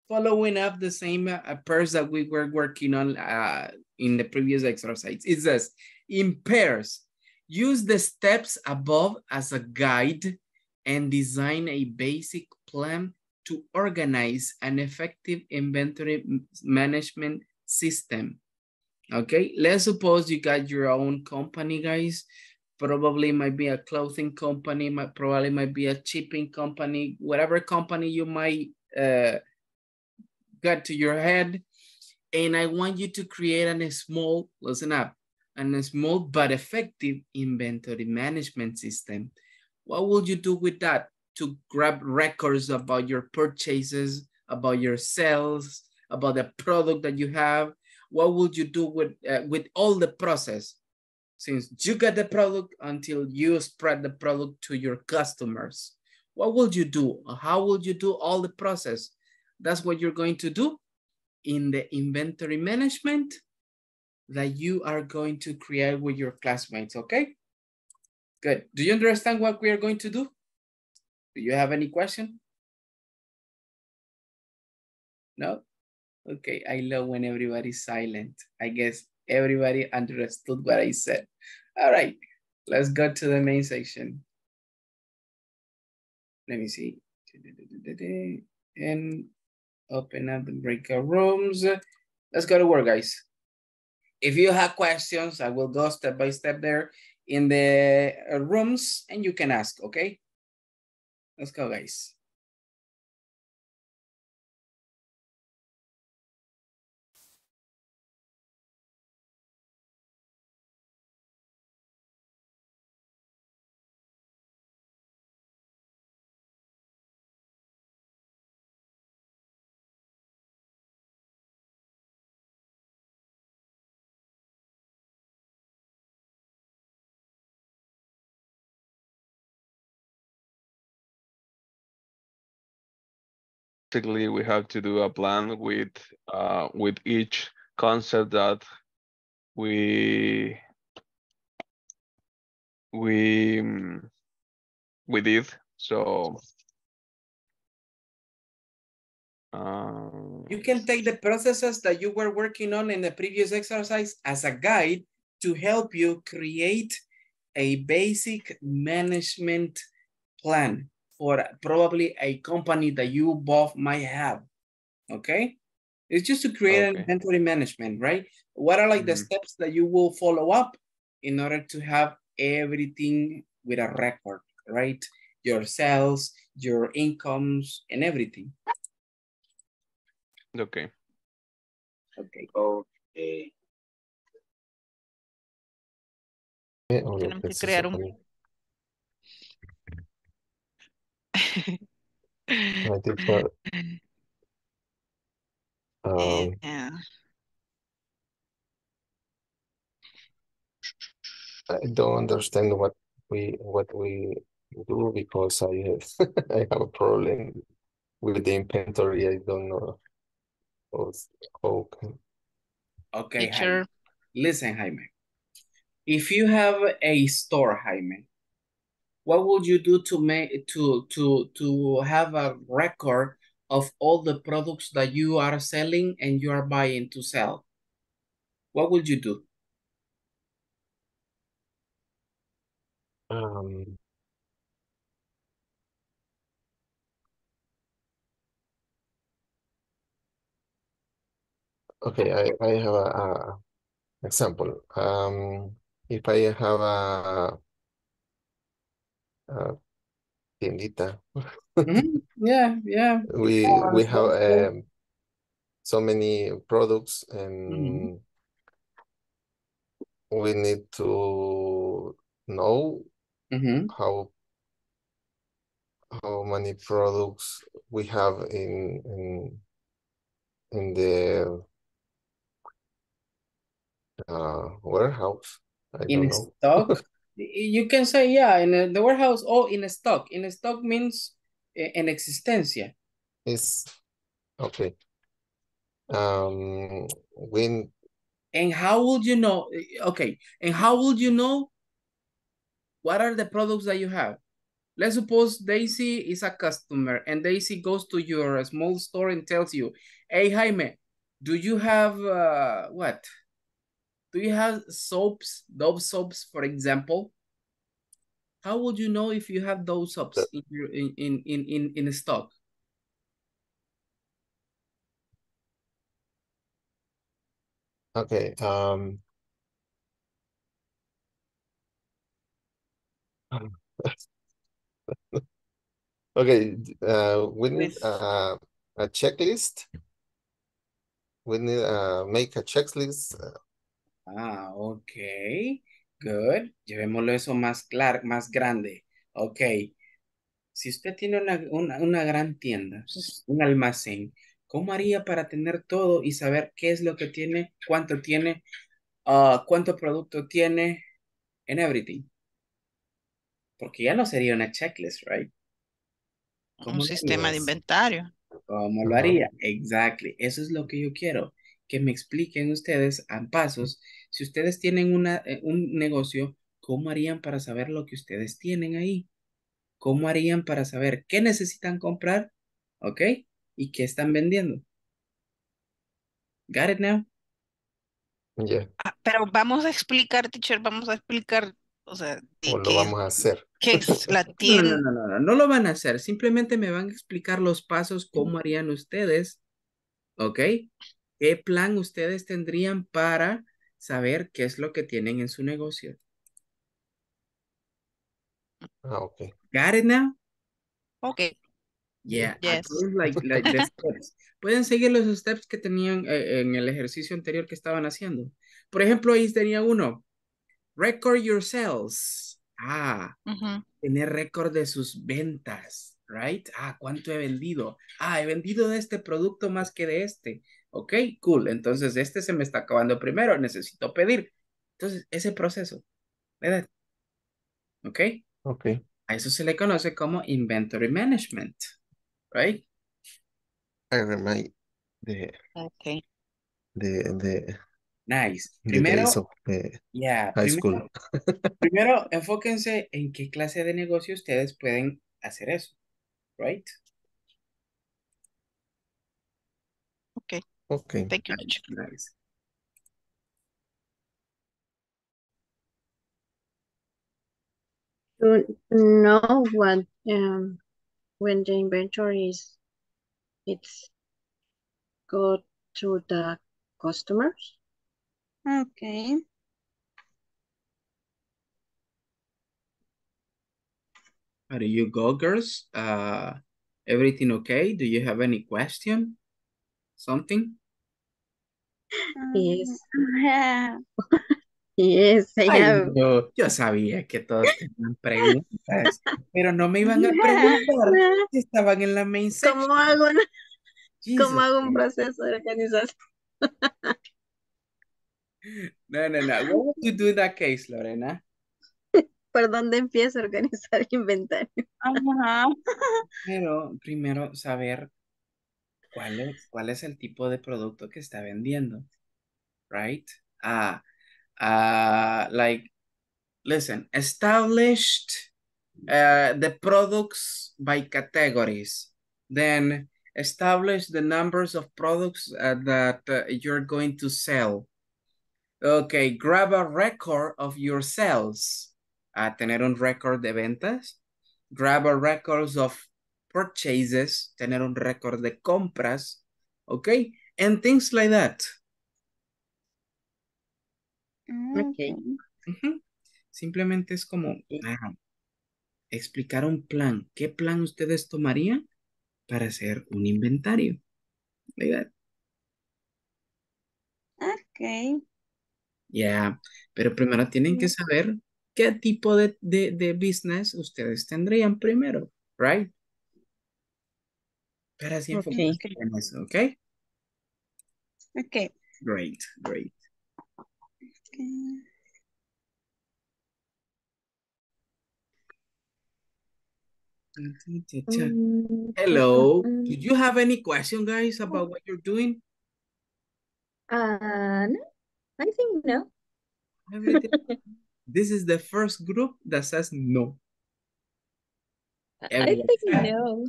[SPEAKER 1] following up the same uh, pairs that we were working on uh, in the previous exercise, it says, in pairs, use the steps above as a guide and design a basic plan to organize an effective inventory management system. Okay, let's suppose you got your own company, guys. Probably might be a clothing company, might probably might be a shipping company, whatever company you might uh, get to your head. And I want you to create a small, listen up, a small but effective inventory management system. What would you do with that? To grab records about your purchases, about your sales, about the product that you have. What would you do with, uh, with all the process? Since you get the product until you spread the product to your customers. What would you do? How would you do all the process? That's what you're going to do in the inventory management that you are going to create with your classmates, okay? Good. Do you understand what we are going to do? Do you have any question? No? Okay, I love when everybody's silent. I guess everybody understood what I said. All right, let's go to the main section. Let me see. And open up the breakout rooms. Let's go to work, guys. If you have questions, I will go step by step there in the rooms and you can ask, okay? Let's go, guys.
[SPEAKER 2] Basically we have to do a plan with uh, with each concept that we we mm, we did. So uh,
[SPEAKER 1] You can take the processes that you were working on in the previous exercise as a guide to help you create a basic management plan for probably a company that you both might have, okay? It's just to create an inventory management, right? What are like the
[SPEAKER 2] Mhm.
[SPEAKER 1] steps that you will follow up in order to have everything with a record, right? Your sales, your incomes, and everything.
[SPEAKER 2] okay.
[SPEAKER 1] Okay.
[SPEAKER 3] Okay.
[SPEAKER 11] O
[SPEAKER 5] Tenemos
[SPEAKER 11] que
[SPEAKER 5] que crear un-
[SPEAKER 11] I did what, um,
[SPEAKER 5] Yeah.
[SPEAKER 11] I don't understand what we what we do because I have I have a problem with the inventory. I don't know how, how
[SPEAKER 1] Okay, Jaime. Listen, Jaime. If you have a store, Jaime, what would you do to make to to to have a record of all the products that you are selling and you are buying to sell? What would you do?
[SPEAKER 11] um okay I, I have a, a example. Um if I have a, a tiendita,
[SPEAKER 1] Mhm. Yeah, yeah.
[SPEAKER 11] we
[SPEAKER 1] Uh,
[SPEAKER 11] we have
[SPEAKER 1] so-
[SPEAKER 11] um so many products and we need to know
[SPEAKER 1] Mhm.
[SPEAKER 11] how how many products we have in in in the uh warehouse. I
[SPEAKER 1] In stock, you can say, yeah, in a- the warehouse or in a stock. In a stock means an existencia.
[SPEAKER 11] It's okay. Um, when
[SPEAKER 1] And how would you know? eh, Okay, and how would you know what are the products that you have? Let's suppose Daisy is a customer and Daisy goes to your small store and tells you, hey, Jaime, do you have uh, what? Do you have soaps, Dove soaps, for example? How would you know if you have those soaps in, your, in, in, in, in, in stock?
[SPEAKER 11] Okay, um. Okay, uh, we need uh, a checklist. We need uh, make a checklist.
[SPEAKER 1] Ah, ok. Good. Llevémoslo eso más claro, más grande. Ok. Si usted tiene una, una, una gran tienda, un almacén, ¿cómo haría para tener todo y saber qué es lo que tiene, cuánto tiene, ah, cuánto producto tiene, en everything? Porque ya no sería una checklist, right? ¿Cómo
[SPEAKER 5] Un sistema de inventario.
[SPEAKER 1] ¿Cómo lo haría? Exactly. Eso es lo que yo quiero. Que me expliquen ustedes a pasos. Si ustedes tienen una, eh, un negocio, ¿cómo harían para saber lo que ustedes tienen ahí? ¿Cómo harían para saber qué necesitan comprar? ¿Ok? ¿Y qué están vendiendo? Got it now?
[SPEAKER 11] Yeah,
[SPEAKER 5] Ah, Pero vamos a explicar, teacher, vamos a explicar, o sea, de
[SPEAKER 11] o lo
[SPEAKER 5] qué
[SPEAKER 11] vamos a hacer.
[SPEAKER 5] qué es la
[SPEAKER 1] No, no,
[SPEAKER 5] tienda.
[SPEAKER 1] no, no, no, no lo van a hacer. Simplemente me van a explicar los pasos, cómo harían ustedes, ¿ok? ¿Qué plan ustedes tendrían para saber qué es lo que tienen en su negocio?
[SPEAKER 11] Ah, ok.
[SPEAKER 1] Got it now?
[SPEAKER 5] Ok,
[SPEAKER 1] Yeah,
[SPEAKER 5] yes.
[SPEAKER 1] like, like the steps. Pueden seguir los steps que tenían eh, en el ejercicio anterior que estaban haciendo. Por ejemplo, ahí tenía uno. Record your sales. Ah, tener récord de sus ventas, right? Ah, ¿cuánto he vendido? Ah, he vendido de este producto más que de este. Ok, cool. Entonces, este se me está acabando primero. Necesito pedir. Entonces, ese proceso, ¿verdad? Ok.
[SPEAKER 11] Ok.
[SPEAKER 1] A eso se le conoce como inventory management, right?
[SPEAKER 11] I remind the
[SPEAKER 5] Ok.
[SPEAKER 11] the the
[SPEAKER 1] Nice. Primero, yeah,
[SPEAKER 11] high
[SPEAKER 1] primero,
[SPEAKER 11] school.
[SPEAKER 1] primero enfóquense en qué clase de negocio ustedes pueden hacer eso, right?
[SPEAKER 11] Okay.
[SPEAKER 5] thank you, teacher.
[SPEAKER 1] Nice.
[SPEAKER 12] To know what um when the inventory is it's go to the customers.
[SPEAKER 10] Okay.
[SPEAKER 1] How do you go, girls? Uh, everything okay? Do you have any question? Something?
[SPEAKER 12] Yes.
[SPEAKER 10] Yeah.
[SPEAKER 12] Yes, I
[SPEAKER 1] Ay,
[SPEAKER 12] have.
[SPEAKER 1] yo sabía que todos tenían preguntas, pero no me iban a preguntar si estaban en la main section.
[SPEAKER 12] ¿Cómo hago, una- cómo hago un proceso de organización?
[SPEAKER 1] No, no, no. What would you do in that case, Lorena?
[SPEAKER 12] ¿Por dónde empiezo a organizar inventario?
[SPEAKER 10] Ajá.
[SPEAKER 1] Pero primero saber cuál es, cuál es el tipo de producto que está vendiendo, right? Ah, ah, like, listen, established uh, the products by categories, then establish the numbers of products uh, that uh, you're going to sell. Okay, grab a record of your sales. A tener un récord de ventas. Grab a records of purchases. Tener un récord de compras. Okay, and things like that.
[SPEAKER 12] Okay.
[SPEAKER 1] Ujú. Simplemente es como ah, explicar un plan. ¿Qué plan ustedes tomarían para hacer un inventario? Like that.
[SPEAKER 10] Okay.
[SPEAKER 1] Yeah, pero primero tienen que saber qué tipo de, de, de business ustedes tendrían primero, right? Para así
[SPEAKER 12] Okay.
[SPEAKER 1] en eso, ¿ok?
[SPEAKER 10] Okay.
[SPEAKER 1] Great, great.
[SPEAKER 10] Okay.
[SPEAKER 1] Hello, do you have any question, guys, about what you're doing?
[SPEAKER 6] Uh, no, I think no.
[SPEAKER 1] This is the first group that says no.
[SPEAKER 6] I think no.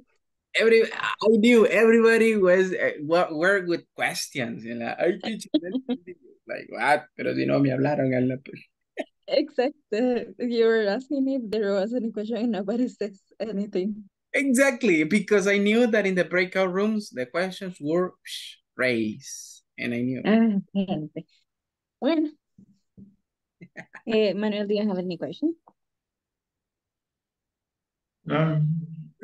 [SPEAKER 1] Every I knew everybody was uh, wa- were with questions, you know. I teach like what? Pero si no me hablaron en la
[SPEAKER 6] Except uh, you were asking me if there was any question and nobody says anything.
[SPEAKER 1] Exactly, because I knew that in the breakout rooms the questions were raised, and I knew.
[SPEAKER 6] Ah, okay. Bueno. Eh, Manuel, do you have any question?
[SPEAKER 13] No.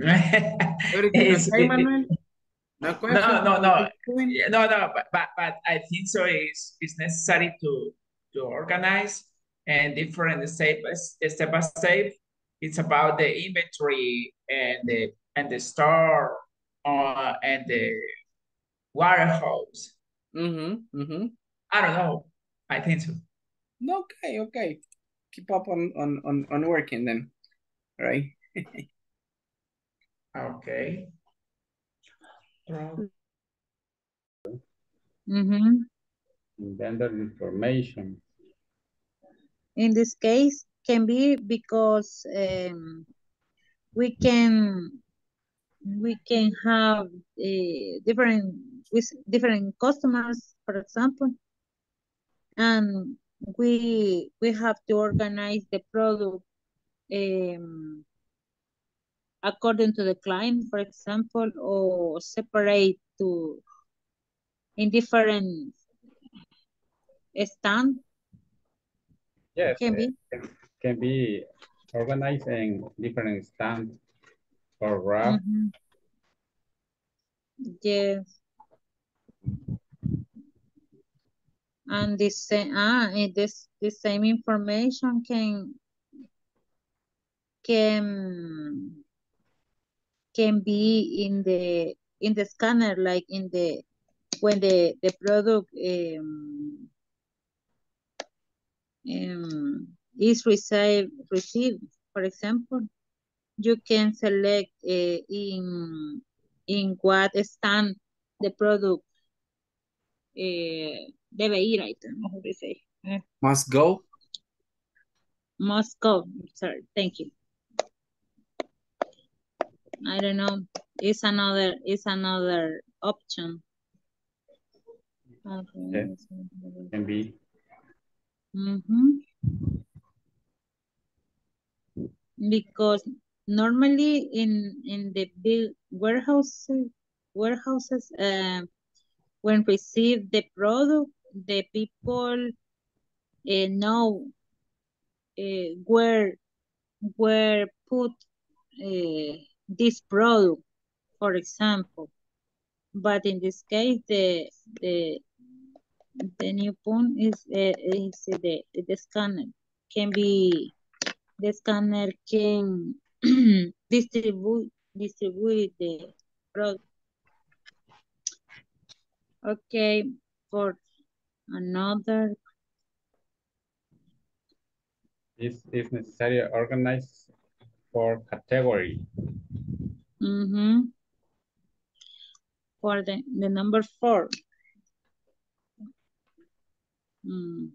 [SPEAKER 1] Everything
[SPEAKER 13] It's-
[SPEAKER 1] okay, Manuel? No?
[SPEAKER 13] No, no, no, no, no, but, but, but I think so it's, it's necessary to, to organize and different step, step by step. It's about the inventory and the, and the store, uh, and the warehouse.
[SPEAKER 1] Mm-hmm, mm-hmm.
[SPEAKER 13] I don't know. I think so.
[SPEAKER 1] Okay, okay. Keep up on, on, on, on working then, all right?
[SPEAKER 13] Okay.
[SPEAKER 7] Mm-hmm.
[SPEAKER 8] Vendor information.
[SPEAKER 7] In this case, can be because um, we can we can have uh, different with different customers, for example, and we we have to organize the product um, according to the client, for example, or separate to in different stand.
[SPEAKER 8] Yes,
[SPEAKER 7] Can be.
[SPEAKER 8] Can, can be organized in different stands or wrap.
[SPEAKER 7] Mhm. Yes. And this same ah this the same information can can can be in the in the scanner like in the when the the product um, um is received received for example you can select uh, in in what stand the product uh, debe ir I don't know how to say
[SPEAKER 1] Must go?
[SPEAKER 7] must go sorry thank you I don't know it's another it's another option
[SPEAKER 8] Yeah, can be.
[SPEAKER 7] Mm-hmm. Because normally in in the big warehouses warehouses uh, when receive the product the people uh, know uh, where where put uh, this product for example. But in this case the the the new point is uh, is the the scanner. Can be the scanner can distribute distribute the product. Okay, for another.
[SPEAKER 8] This is necessary organize for category.
[SPEAKER 7] mm-hmm, for the the number four. Mm.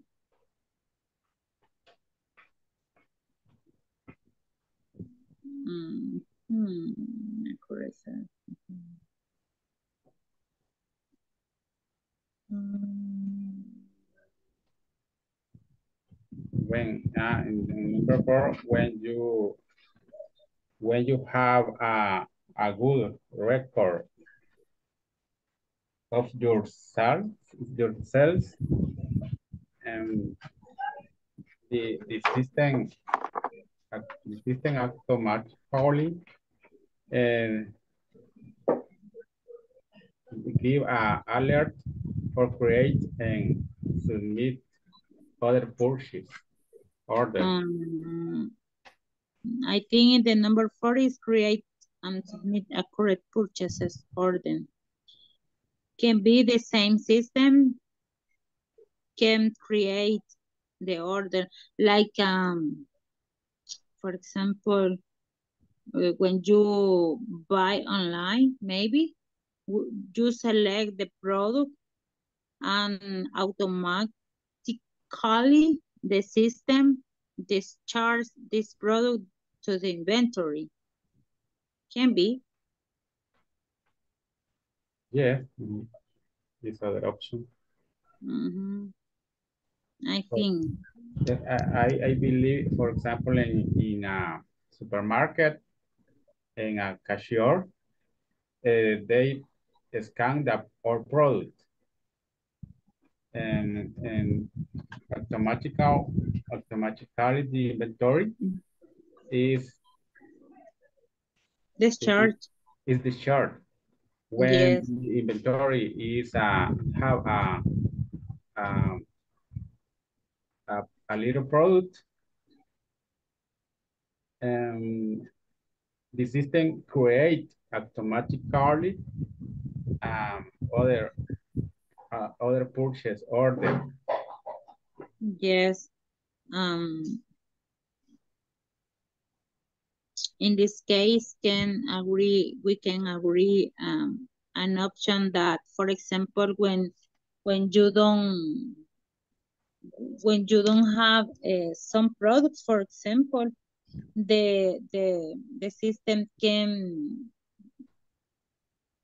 [SPEAKER 7] Mm, hmm. Mm,
[SPEAKER 8] When uh, in, in number four, when you when you have a a good record of your sales, your sales, and the the system the system automatically and give a alert or create and submit other purchase order.
[SPEAKER 7] Um, I think the number four is create and submit accurate purchases order. Can be the same system, can create the order, like, um, for example, uh, when you buy online, maybe, you select the product and automatically the system discharge this product to the inventory. Can be.
[SPEAKER 8] Yeah, mm, this other option.
[SPEAKER 7] Mhm. I think.
[SPEAKER 8] I, I- I believe, for example, in, in a supermarket, in a cashier, uh, they scan the our product. and and automatical automatically the inventory is
[SPEAKER 7] Discharge.
[SPEAKER 8] is the chart when
[SPEAKER 7] Yes.
[SPEAKER 8] the inventory is uh have a um a, a little product and the system create automatically um other uh, other purchase order
[SPEAKER 7] Yes. Um, in this case, can agree, we can agree um, an option that, for example, when when you don't when you don't have uh, some products, for example, the the the system can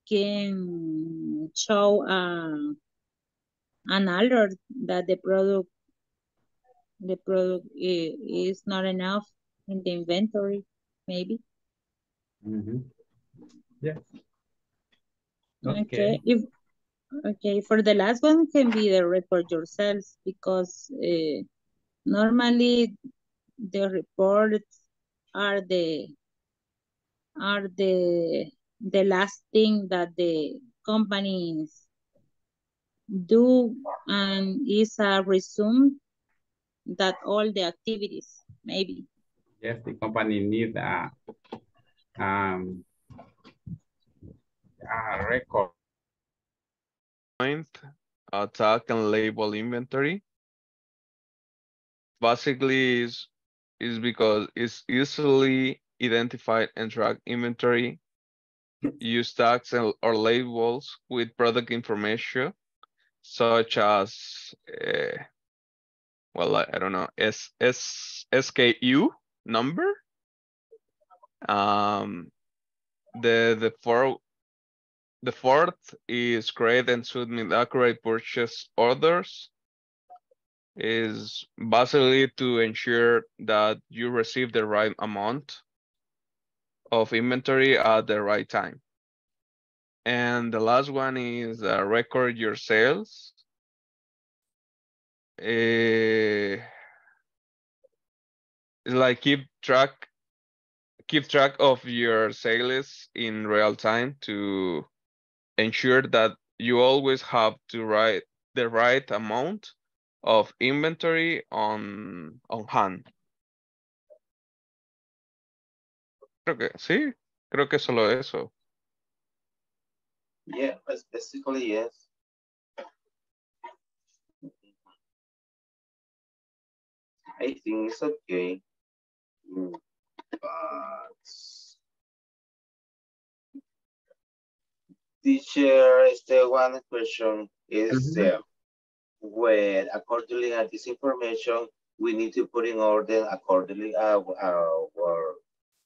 [SPEAKER 7] can show uh, an alert that the product the product is not enough in the inventory, maybe.
[SPEAKER 8] Mhm. Yes.
[SPEAKER 7] Okay.
[SPEAKER 8] Okay.
[SPEAKER 7] If okay, for the last one can be the report yourselves because uh, normally the reports are the are the the last thing that the companies do and is a resume that all the activities maybe.
[SPEAKER 8] Yes, the company need a um a record.
[SPEAKER 2] Point, tag and label inventory. Basically is, is because it's easily identified and track inventory. Use tags and or labels with product information such as, uh, well, I, I don't know, S, S, SKU number. Um, the, the four, the fourth is create and submit accurate purchase orders. Is basically to ensure that you receive the right amount of inventory at the right time. And the last one is uh, record your sales. It's like keep track keep track of your sales in real time to ensure that you always have to write the right amount of inventory on on hand. Creo que sí, creo que solo eso.
[SPEAKER 3] Yeah, bas- basically, yes. I think it's okay. Mm, But teacher, este one question is
[SPEAKER 1] Mhm.
[SPEAKER 3] uh, when accordingly at this information, we need to put in order accordingly our, our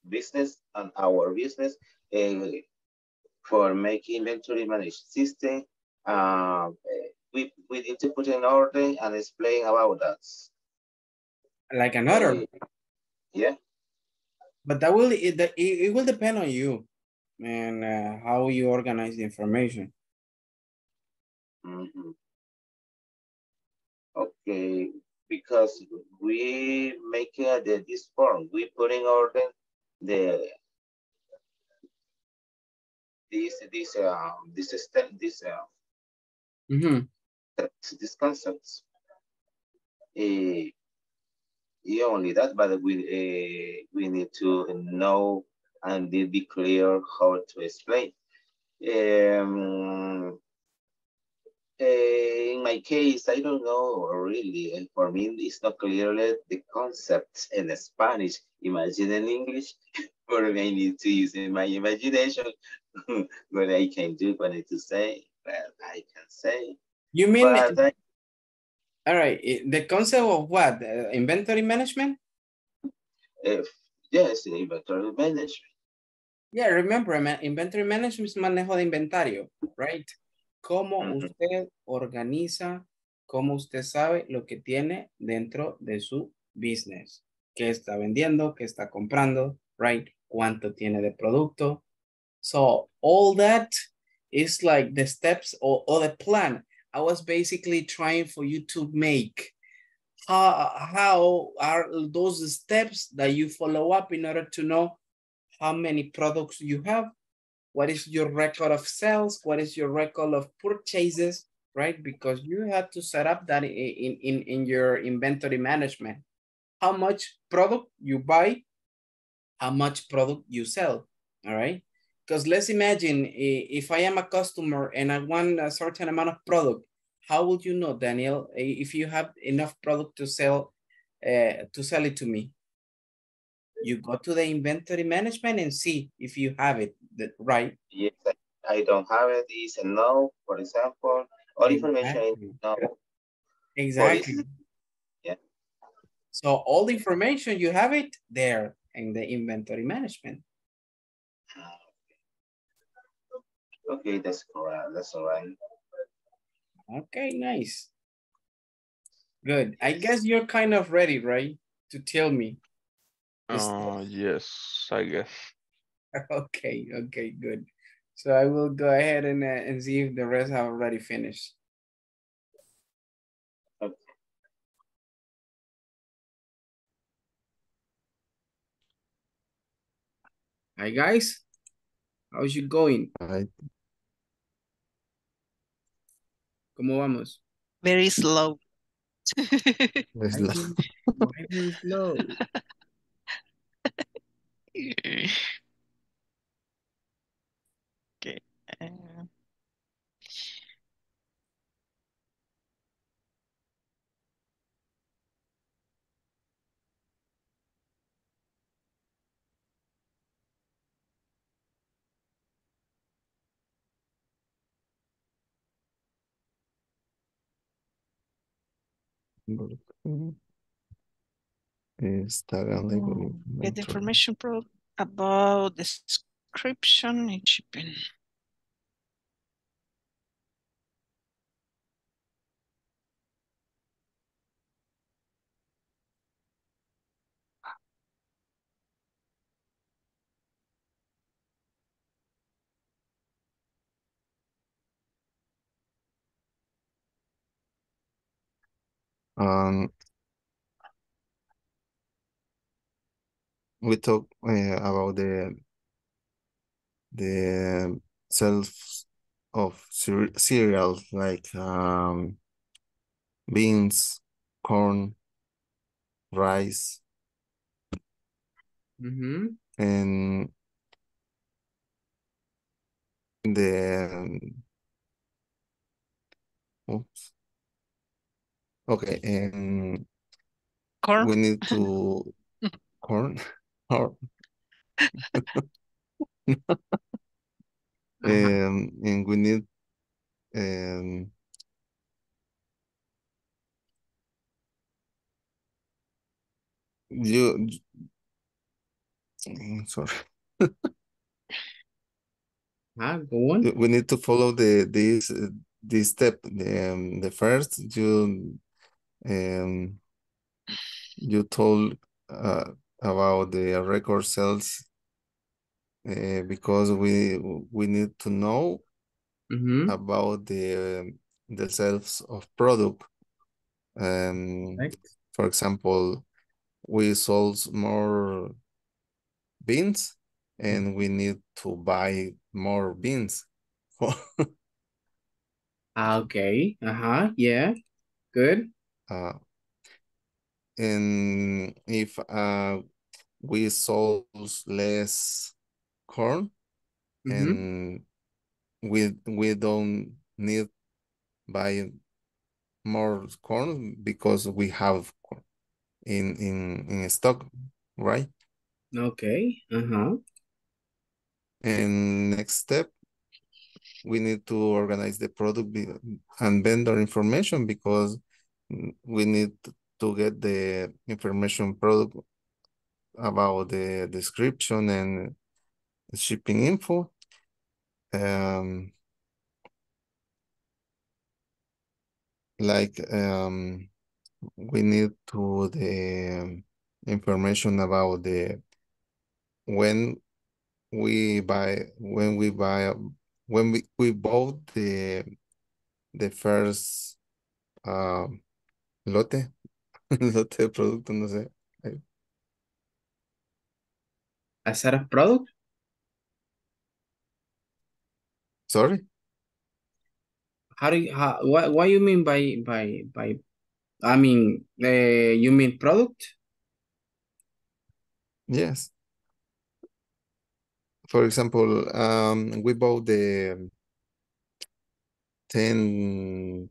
[SPEAKER 3] business and our business uh, for making inventory management system. Uh, we, we need to put in order and explain about that.
[SPEAKER 1] Like another,
[SPEAKER 3] Uh, yeah.
[SPEAKER 1] but that will, it, it, it will depend on you and uh, how you organize the information.
[SPEAKER 3] Mhm. Okay, because we make uh, the, this form, we put in order the this this um this step this uh
[SPEAKER 1] Mhm.
[SPEAKER 3] these concepts. Uh, yeah, only that, but we uh, we need to know and be be clear how to explain. Um, Eh, in my case, I don't know really. And For me, it's not clearly the concepts in Spanish. Imagine in English, or I need to use in my imagination what I can do, what I need to say, well, I can say.
[SPEAKER 1] You mean,
[SPEAKER 3] I,
[SPEAKER 1] all right, i- the concept of what? Uh, Inventory management?
[SPEAKER 3] if, yes, in inventory management.
[SPEAKER 1] Yeah, remember, inventory management es manejo de inventario, right? Cómo usted organiza, cómo usted sabe lo que tiene dentro de su business. Qué está vendiendo, qué está comprando, right? Cuánto tiene de producto. So all that is like the steps or, or the plan. I was basically trying for you to make how, how are those steps that you follow up in order to know how many products you have, what is your record of sales, what is your record of purchases, right? Because you have to set up that in, in, in your inventory management. How much product you buy, how much product you sell, all right? Because let's imagine if I am a customer and I want a certain amount of product, how would you know, Daniel, if you have enough product to sell, uh, to sell it to me? You go to the inventory management and see if you have it, right?
[SPEAKER 3] Yes, I don't have it, is a no, for example, all information
[SPEAKER 1] Exactly.
[SPEAKER 3] no.
[SPEAKER 1] Exactly.
[SPEAKER 3] Yeah.
[SPEAKER 1] So all the information, you have it there in the inventory management.
[SPEAKER 3] Okay, that's correct, that's all right.
[SPEAKER 1] Okay, nice. Good. I guess you're kind of ready, right? To tell me. This-
[SPEAKER 2] Uh, yes, I guess.
[SPEAKER 1] Okay, okay, good. So I will go ahead and, uh, and see if the rest have already finished.
[SPEAKER 3] Okay.
[SPEAKER 1] Hi guys, how's you going?
[SPEAKER 11] I
[SPEAKER 1] ¿Cómo vamos?
[SPEAKER 5] Very slow.
[SPEAKER 11] It's
[SPEAKER 1] Why
[SPEAKER 11] like-
[SPEAKER 1] very- why very slow?
[SPEAKER 5] okay. Get information about description and shipping.
[SPEAKER 11] Um, we talk uh, about the the self of cere- cereals like um, beans, corn, rice,
[SPEAKER 1] Mm-hmm.
[SPEAKER 11] and the oops. Okay, and
[SPEAKER 5] Corn.
[SPEAKER 11] we need to corn? Or um, and we need um you mm, sorry.
[SPEAKER 1] Ah, go on.
[SPEAKER 11] we need to follow the this this step the um, the first. You um you told uh, about the record sales uh, because we we need to know
[SPEAKER 1] Mm-hmm.
[SPEAKER 11] about the the sales of product um
[SPEAKER 1] Right.
[SPEAKER 11] for example we sold more beans and we need to buy more beans
[SPEAKER 1] Ah, Okay. Uh-huh. Yeah. Good.
[SPEAKER 11] Uh and if uh we sold less corn
[SPEAKER 1] Mm-hmm.
[SPEAKER 11] and we we don't need buy more corn because we have corn in in in stock right
[SPEAKER 1] Okay. Uh-huh.
[SPEAKER 11] and next step we need to organize the product and vendor information because mm, we need to get the information product about the description and shipping info. Um, like um, we need to the information about the when we buy when we buy when we, we bought the the first um, lote, lote de producto, no sé.
[SPEAKER 1] A set of product?
[SPEAKER 11] Sorry?
[SPEAKER 1] How do you, how, what, what you mean by, by, by, I mean, uh, you mean product?
[SPEAKER 11] Yes. For example, um, we bought the 10,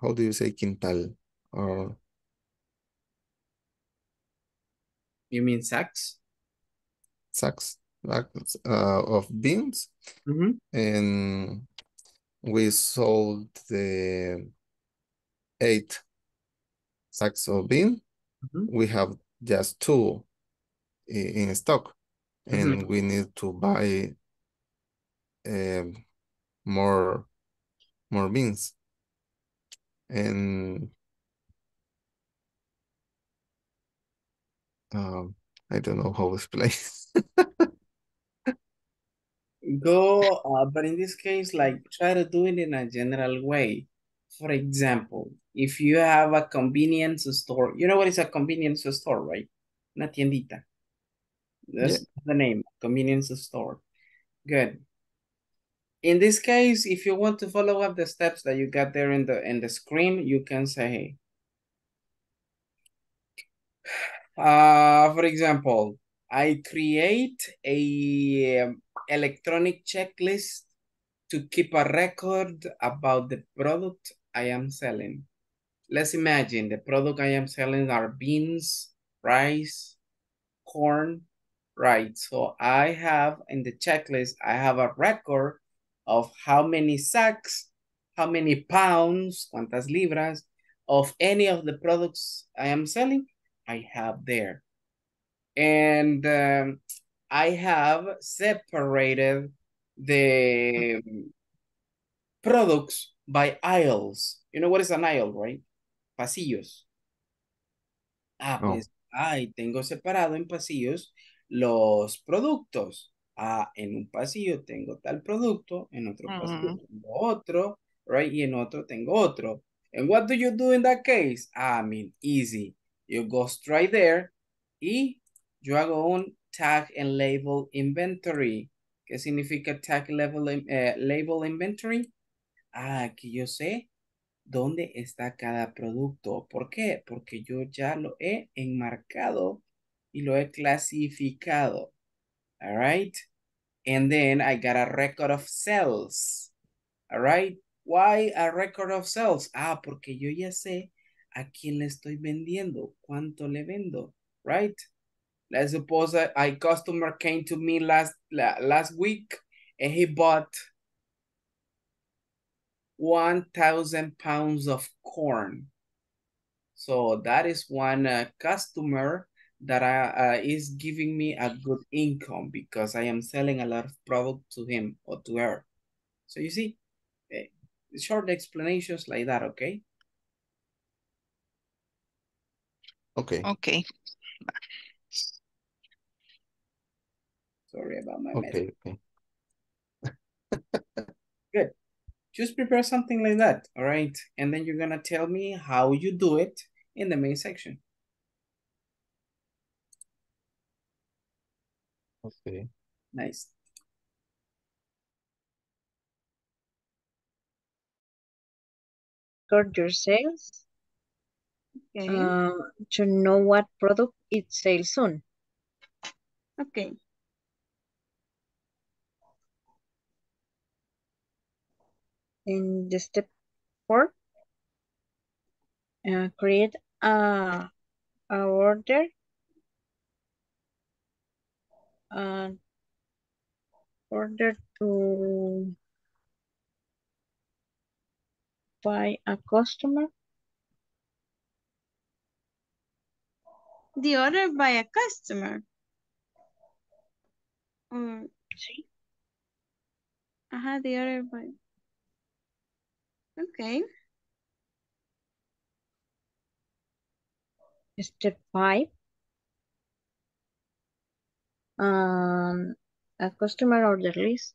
[SPEAKER 11] how do you say quintal? Or
[SPEAKER 1] You mean sacks?
[SPEAKER 11] sacks sacks, uh, of beans
[SPEAKER 1] Mm-hmm.
[SPEAKER 11] and we sold the eight sacks of bean.
[SPEAKER 1] Mhm.
[SPEAKER 11] We have just two in stock and we need to buy um, more more beans and um, I don't know how to explain.
[SPEAKER 1] Go, uh, but in this case, like try to do it in a general way. For example, if you have a convenience store, you know what is a convenience store, right? Una tiendita. That's the name, convenience store. Good. In this case, if you want to follow up the steps that you got there in the in the screen, you can say, uh, for example, I create a um, electronic checklist to keep a record about the product I am selling. Let's imagine the product I am selling are beans, rice, corn, right? So I have in the checklist, I have a record of how many sacks, how many pounds, cuántas libras of any of the products I am selling, I have there. And um, I have separated the products by aisles. You know what is an aisle, right? Pasillos. Ah,
[SPEAKER 11] No.
[SPEAKER 1] pues, ay, tengo separado en pasillos los productos. Ah, en un pasillo tengo tal producto, en otro pasillo tengo otro, right? Y en otro tengo otro. And what do you do in that case? Ah, I mean, easy. You go straight there y yo hago un tag and label inventory. ¿Qué significa tag level, eh, label inventory? Ah, que yo sé dónde está cada producto. ¿Por qué? Porque yo ya lo he enmarcado y lo he clasificado. All right. And then I got a record of sales. All right. Why a record of sales? Ah, porque yo ya sé a quién le estoy vendiendo, cuánto le vendo, right? Let's suppose a, customer came to me last la- last week and he bought 1,000 pounds of corn. So that is one uh, customer that I, uh, is giving me a good income because I am selling a lot of product to him or to her. So you see, eh, short explanations like that, okay?
[SPEAKER 11] Okay.
[SPEAKER 5] Okay.
[SPEAKER 1] Sorry about my mess.
[SPEAKER 11] Okay. Okay.
[SPEAKER 1] Good. Just prepare something like that, all right? And then you're gonna tell me how you do it in the main section.
[SPEAKER 11] Okay.
[SPEAKER 1] Nice.
[SPEAKER 12] Record your sales
[SPEAKER 7] Okay.
[SPEAKER 12] uh, to know what product it sells soon.
[SPEAKER 7] Okay.
[SPEAKER 12] In the step four, uh, create a, a order uh, order to buy a customer.
[SPEAKER 7] The order by a customer. Or,
[SPEAKER 12] Sí.
[SPEAKER 7] ajá, the order by. Okay.
[SPEAKER 12] Step five um, a customer order list.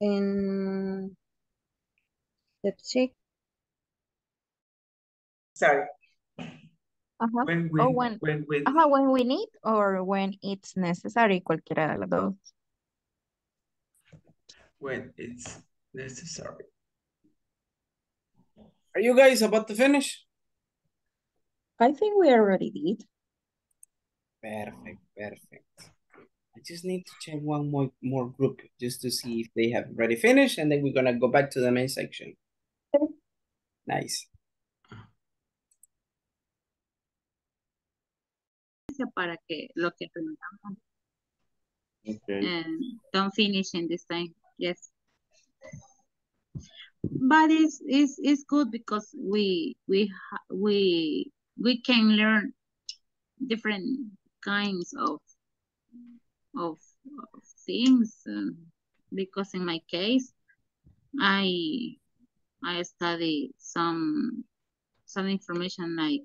[SPEAKER 7] In the check.
[SPEAKER 13] Sorry. Sorry.
[SPEAKER 6] Ajá.
[SPEAKER 13] When
[SPEAKER 6] O
[SPEAKER 13] we,
[SPEAKER 6] when,
[SPEAKER 13] when, when,
[SPEAKER 6] ajá, when we need or when it's necessary, cualquiera de las dos.
[SPEAKER 13] when it's necessary.
[SPEAKER 1] Are you guys about to finish?
[SPEAKER 6] I think we already did.
[SPEAKER 1] Perfect, perfect. I just need to check one more more group just to see if they have already finished, and then we're gonna go back to the main section. Nice.
[SPEAKER 7] Para que lo que preguntamos
[SPEAKER 8] Okay.
[SPEAKER 7] and don't finish in this time. Yes. But it's, it's, it's good because we, we, we, we can learn different kinds of, of, of things. um, because in my case, I, I study some, some information like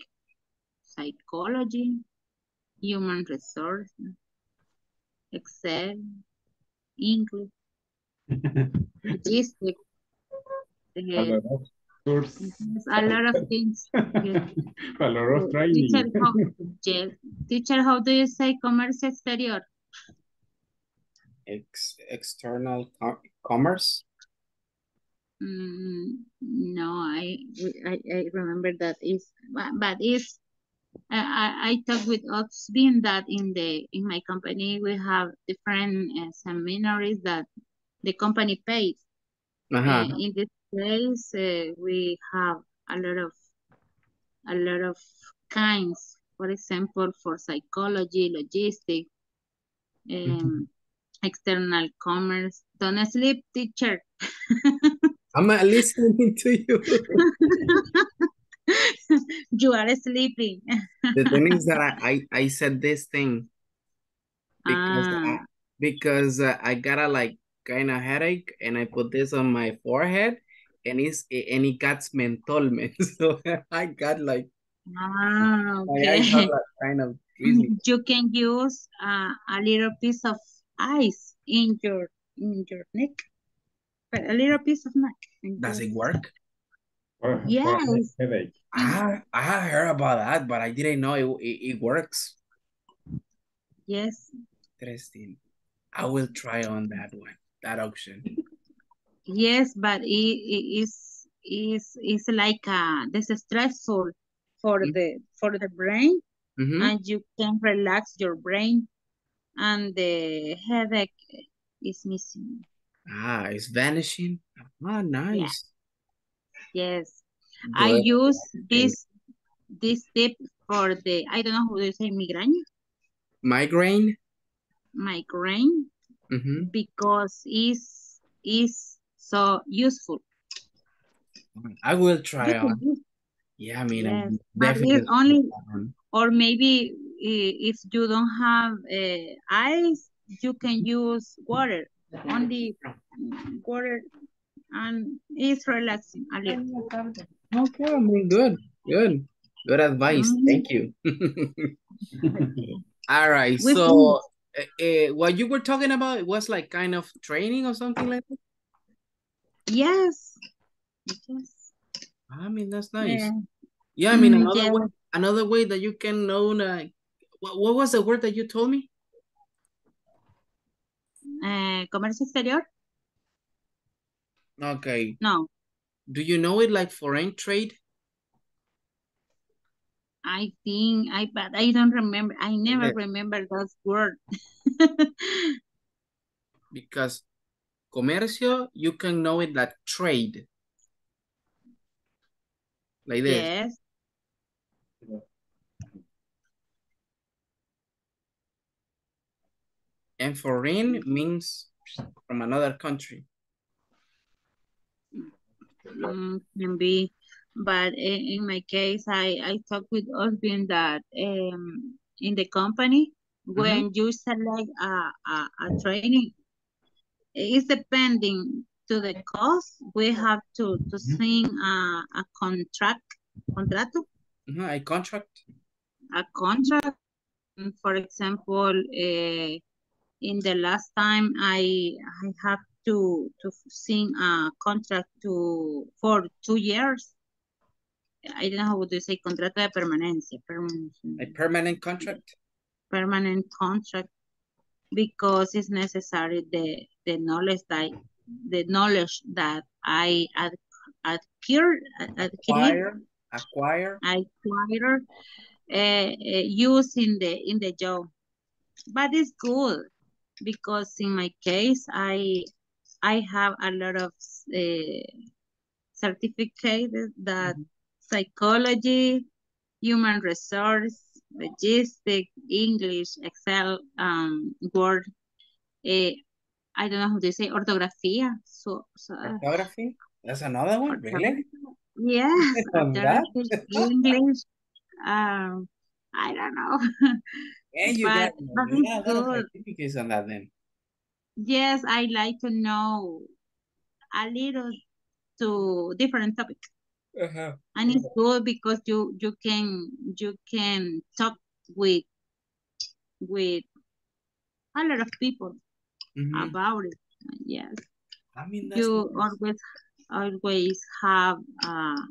[SPEAKER 7] psychology, human resource, Excel, English, logistics.
[SPEAKER 8] A
[SPEAKER 7] eh,
[SPEAKER 8] lot of
[SPEAKER 7] a lot of things. yes.
[SPEAKER 8] A lot of training.
[SPEAKER 7] Teacher, how, yes. Teacher, how do you say commerce exterior?
[SPEAKER 1] Ex external co commerce.
[SPEAKER 7] Mm, no, I, I I remember that is, but, but it's, I, I talked with Osbin that in the, in my company, we have different uh, seminaries that the company pays.
[SPEAKER 1] Uh-huh.
[SPEAKER 7] Uh, in this case, uh, we have a lot of a lot of kinds. For example, for psychology, logistics, um, external commerce. Don't sleep, teacher.
[SPEAKER 1] I'm not listening to you.
[SPEAKER 7] you are sleeping.
[SPEAKER 1] The thing is that I, I, I said this thing because I,
[SPEAKER 7] Ah,
[SPEAKER 1] because uh, I got a like kind of headache and I put this on my forehead and it's and it got menthol man. So I got like
[SPEAKER 7] ah,
[SPEAKER 1] my eyes are
[SPEAKER 7] okay.
[SPEAKER 1] like kind of dizzy.
[SPEAKER 7] You can use uh, a little piece of ice in your in your neck. But a little piece of neck.
[SPEAKER 1] Does it work?
[SPEAKER 8] For, for
[SPEAKER 7] Yes.
[SPEAKER 8] headache.
[SPEAKER 1] I I heard about that, but I didn't know it it, it works.
[SPEAKER 7] Yes.
[SPEAKER 1] Interesting. I will try on that one, that option.
[SPEAKER 7] Yes, but it, it is is is like uh this is stressful for
[SPEAKER 1] Mm.
[SPEAKER 7] the for the brain
[SPEAKER 1] Mm-hmm.
[SPEAKER 7] and you can relax your brain and the headache is missing.
[SPEAKER 1] Ah, it's vanishing. Ah, nice.
[SPEAKER 7] Yes. I use this this tip for the I don't know how do you say migraine
[SPEAKER 1] Migraine.
[SPEAKER 7] migraine
[SPEAKER 1] Mm-hmm.
[SPEAKER 7] because it's is so useful.
[SPEAKER 1] I will try on. Yeah, I mean,
[SPEAKER 7] yes,
[SPEAKER 1] definitely
[SPEAKER 7] only
[SPEAKER 1] on.
[SPEAKER 7] or maybe if you don't have uh, ice, you can use water. Only mm, water and it's relaxing a little.
[SPEAKER 1] Okay, I mean, good, good, good advice.
[SPEAKER 7] Mhm.
[SPEAKER 1] Thank you. All right,
[SPEAKER 7] We
[SPEAKER 1] so uh, uh, what you were talking about it was like kind of training or something like that.
[SPEAKER 7] Yes. Yes.
[SPEAKER 1] I mean, that's nice.
[SPEAKER 7] Yeah.
[SPEAKER 1] Yeah, I mean,
[SPEAKER 7] Mm,
[SPEAKER 1] another
[SPEAKER 7] yeah.
[SPEAKER 1] way, another way that you can know, like, what, what was the word that you told me?
[SPEAKER 7] Eh, comercio exterior?
[SPEAKER 1] Okay.
[SPEAKER 7] No,
[SPEAKER 1] Do you know it like foreign trade?
[SPEAKER 7] I think I but I don't remember. I never
[SPEAKER 1] Yeah.
[SPEAKER 7] remember that word.
[SPEAKER 1] Because comercio, you can know it like trade. Like this.
[SPEAKER 7] Yes.
[SPEAKER 1] And foreign means from another country.
[SPEAKER 7] Mm, can be, but in, in my case, I I talk with husband that um in the company when you select a a, a training, it's depending to the cost. We have to to sign a a contract, contrato,
[SPEAKER 1] Mhm, a contract.
[SPEAKER 7] a contract. Mm, for example, uh, in the last time I I have to to sing a contract to for two years. I don't know how to say contrato de permanencia, permanent,
[SPEAKER 1] A permanent contract?
[SPEAKER 7] permanent contract because it's necessary the the knowledge that the knowledge that I ad, adquired
[SPEAKER 1] Acquire, acquire.
[SPEAKER 7] Acquire uh, uh, use in the in the job, but it's good because in my case I I have a lot of uh, certificates that psychology, human resource, logistics, English, Excel, um, Word. Uh, I don't know how to say orthografía. So, so uh,
[SPEAKER 1] Orthography? That's another one, really?
[SPEAKER 7] Yes,
[SPEAKER 1] that?
[SPEAKER 7] English. Um, I don't know.
[SPEAKER 1] Yeah, you
[SPEAKER 7] but,
[SPEAKER 1] got
[SPEAKER 7] but
[SPEAKER 1] lot of
[SPEAKER 7] good.
[SPEAKER 1] certificates on that then.
[SPEAKER 7] Yes, I like to know a little to different topic.
[SPEAKER 1] Uh-huh.
[SPEAKER 7] And it's good because you you can you can talk with with a lot of people
[SPEAKER 1] Mhm.
[SPEAKER 7] about it. Yes.
[SPEAKER 1] I mean, that's
[SPEAKER 7] You
[SPEAKER 1] nice.
[SPEAKER 7] always always have uh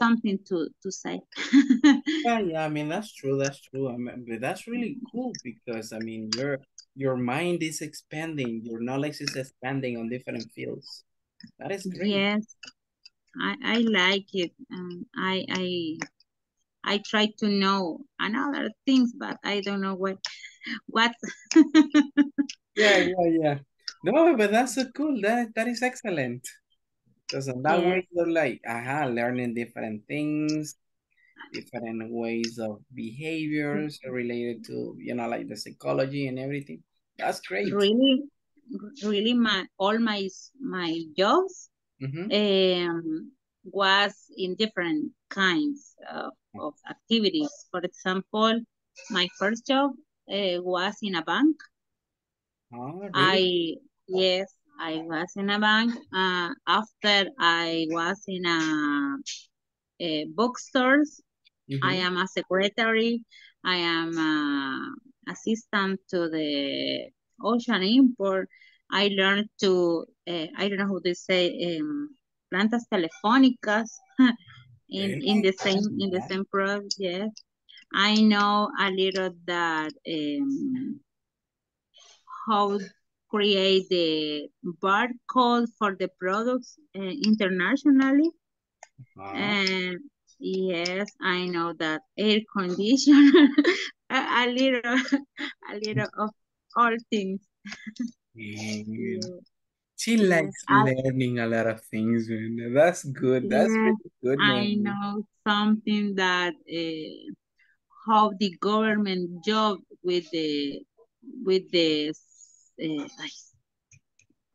[SPEAKER 7] something to to say.
[SPEAKER 1] Yeah, yeah, I mean, that's true, that's true. I mean, but that's really cool because, I mean, your your mind is expanding, your knowledge is expanding on different fields. That is great.
[SPEAKER 7] Yes, I I like it. Um, I I I try to know another things, but I don't know what what.
[SPEAKER 1] Yeah, yeah, yeah. No, but that's so cool. That that is excellent. Because that way
[SPEAKER 7] Yes.
[SPEAKER 1] you're like, aha, learning different things, different ways of behaviors related to, you know, like the psychology and everything. That's great.
[SPEAKER 7] Really, really, my all my my jobs
[SPEAKER 1] Mhm.
[SPEAKER 7] um was in different kinds of, of activities. For example, my first job uh, was in a bank.
[SPEAKER 1] Oh, really?
[SPEAKER 7] I yes, I was in a bank. Uh, after I was in a, a bookstores. I
[SPEAKER 1] Mhm.
[SPEAKER 7] am a secretary. I am a assistant to the ocean import. I learned to uh, I don't know how to say um, plantas telefónicas in in the same in the same project. Yes, I know a little that um, how create the barcode for the products uh, internationally.
[SPEAKER 1] Uh-huh.
[SPEAKER 7] And yes, I know that air conditioner, a, a little, a little of all things.
[SPEAKER 1] Yeah. She
[SPEAKER 7] yes,
[SPEAKER 1] likes
[SPEAKER 7] I,
[SPEAKER 1] learning a lot of things, man. That's good. That's
[SPEAKER 7] yes,
[SPEAKER 1] really good,
[SPEAKER 7] I
[SPEAKER 1] man.
[SPEAKER 7] know something that uh, how the government job with the with the uh,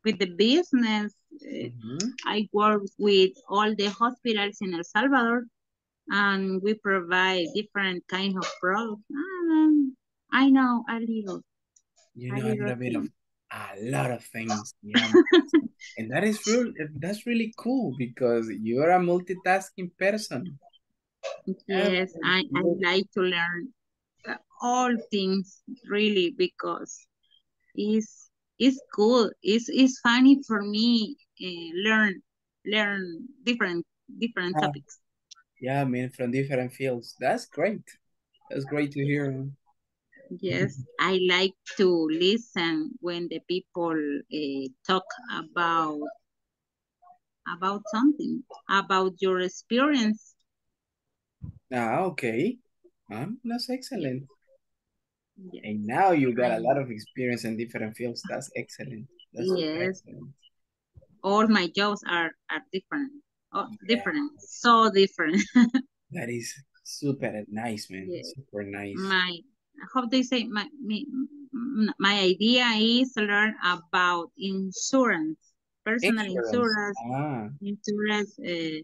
[SPEAKER 7] with the business. Uh,
[SPEAKER 1] Mhm.
[SPEAKER 7] I work with all the hospitals in El Salvador, and we provide different kind of products. Um, I know a little,
[SPEAKER 1] You know a
[SPEAKER 7] little
[SPEAKER 1] little bit of a lot of things. Yeah. And that is real that's really cool because you're a multitasking person.
[SPEAKER 7] Yes, I, I like to learn uh, all things really because it's it's cool. It's it's funny for me uh, learn learn different different
[SPEAKER 1] Yeah.
[SPEAKER 7] topics.
[SPEAKER 1] Yeah, I mean, from different fields. That's great. That's great to hear.
[SPEAKER 7] Yes, I like to listen when the people uh, talk about about something, about your experience.
[SPEAKER 1] Ah, okay. Um, that's excellent.
[SPEAKER 7] Yes,
[SPEAKER 1] And now you got a lot of experience in different fields. That's excellent. That's
[SPEAKER 7] yes,
[SPEAKER 1] excellent.
[SPEAKER 7] all my jobs are are different. Oh,
[SPEAKER 1] Yeah,
[SPEAKER 7] different, so different.
[SPEAKER 1] that is super nice, man.
[SPEAKER 7] Yes,
[SPEAKER 1] Super nice.
[SPEAKER 7] my how they say my me, my idea is to learn about insurance, personal
[SPEAKER 1] Insurance.
[SPEAKER 7] insurance,
[SPEAKER 1] Ah,
[SPEAKER 7] insurance, uh,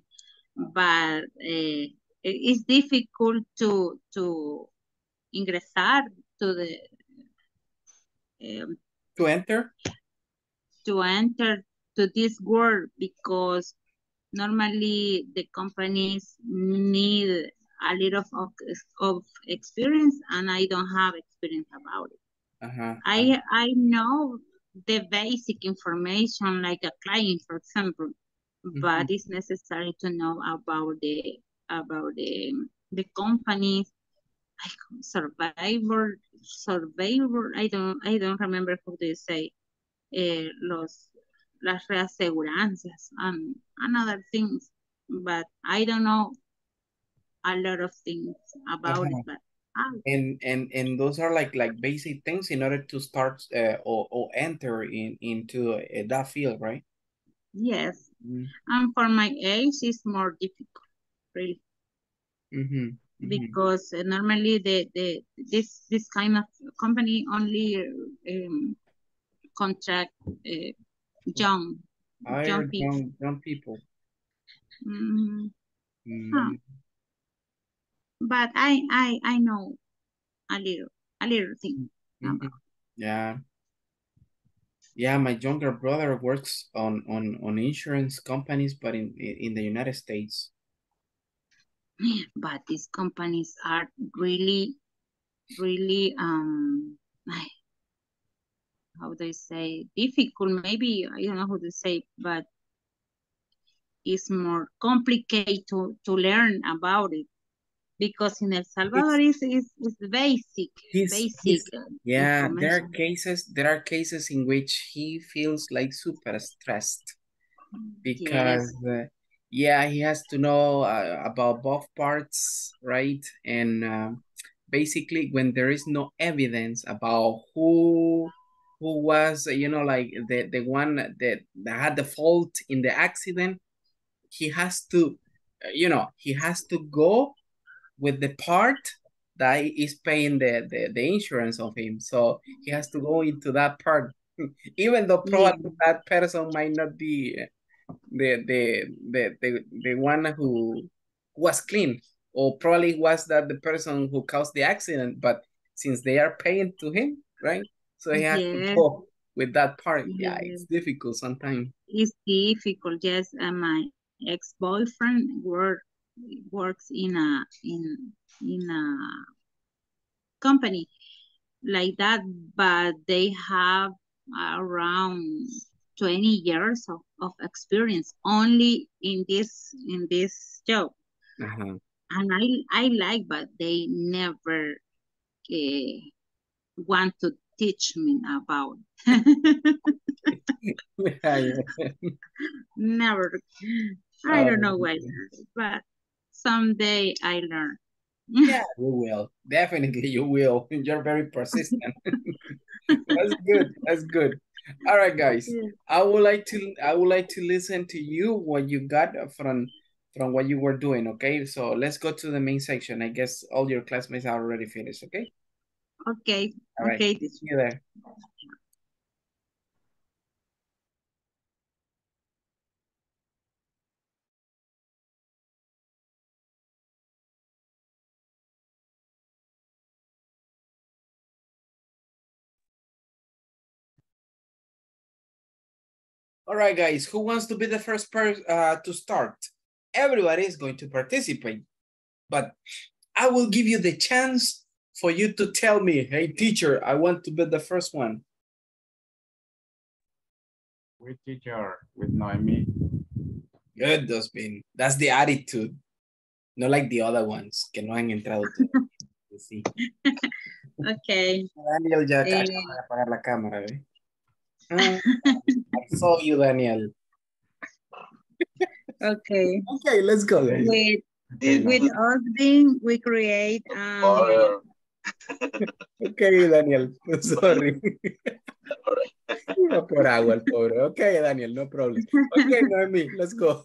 [SPEAKER 7] but uh, it is difficult to to ingresar to the um,
[SPEAKER 1] to enter?
[SPEAKER 7] to enter to this world because normally the companies need a little of, of experience and I don't have experience about it.
[SPEAKER 1] Uh-huh.
[SPEAKER 7] I I know the basic information like a client, for example, but it's necessary to know about the about the the companies like survivor survivor I don't I don't remember how they say eh, los las reaseguranzas and, and other things but I don't know a lot of things about it but ah,
[SPEAKER 1] And and and those are like like basic things in order to start uh, or or enter in into uh, that field, right?
[SPEAKER 7] yes
[SPEAKER 1] Mm.
[SPEAKER 7] and for my age it's more difficult really
[SPEAKER 1] Mm-hmm. Mm-hmm.
[SPEAKER 7] because uh, normally the the this this kind of company only um, contract uh, young young people.
[SPEAKER 1] young young people.
[SPEAKER 7] Mm,
[SPEAKER 1] Mm.
[SPEAKER 7] huh. But I I I know a little a little thing
[SPEAKER 1] Mhm. Yeah. Yeah, my younger brother works on on on insurance companies, but in in the United States.
[SPEAKER 7] but these companies are really really um how do I say difficult maybe I don't know how to say but it's more complicated to, to learn about it. Because in El Salvador it's, is is basic basic uh,
[SPEAKER 1] yeah, there are cases there are cases in which he feels like super stressed because
[SPEAKER 7] yes.
[SPEAKER 1] uh, yeah, he has to know uh, about both parts, right? And um, basically when there is no evidence about who who was, you know, like the the one that, that had the fault in the accident, he has to, you know, he has to go with the part that is paying the, the, the insurance of him. So he has to go into that part, even though
[SPEAKER 7] yeah
[SPEAKER 1] probably that person might not be the the the the, the one who was clean, or probably was that the person who caused the accident. But since they are paying to him, right? So has to
[SPEAKER 7] yes
[SPEAKER 1] go with that part. Yeah, it's difficult sometimes.
[SPEAKER 7] it's difficult yes and my ex-boyfriend work works in a in in a company like that but they have around 20 years of, of experience only in this in this job
[SPEAKER 1] Uh-huh.
[SPEAKER 7] and i i like but they never uh, want to teach me about never i don't know why but someday i learn
[SPEAKER 1] Yeah, you will. Definitely you will. You're very persistent. That's good. That's good. All right, guys.
[SPEAKER 7] Yeah.
[SPEAKER 1] I would like to I would like to listen to you what you got from from what you were doing, okay? So let's go to the main section. I guess all your classmates are already finished, okay?
[SPEAKER 7] Okay
[SPEAKER 1] All right.
[SPEAKER 7] okay
[SPEAKER 1] See you there. All right, guys. Who wants to be the first person uh, to start? Everybody is going to participate, but I will give you the chance for you to tell me, hey, teacher, I want to be the first one.
[SPEAKER 8] With teacher, with Noemi.
[SPEAKER 1] Good, Osbin. That's the attitude. Not like the other ones que no han entrado. Sí.
[SPEAKER 7] okay
[SPEAKER 1] Daniel ya
[SPEAKER 7] Eh.
[SPEAKER 1] acaba de apagar la cámara, ¿eh? I saw you, Daniel.
[SPEAKER 7] okay
[SPEAKER 1] Okay, let's go.
[SPEAKER 7] with
[SPEAKER 3] Okay,
[SPEAKER 7] with Osbin, we create um
[SPEAKER 1] Okay, Daniel. Sorry. Iba por agua el pobre. Okay, Daniel, no problem. Okay, Noemi, let's go.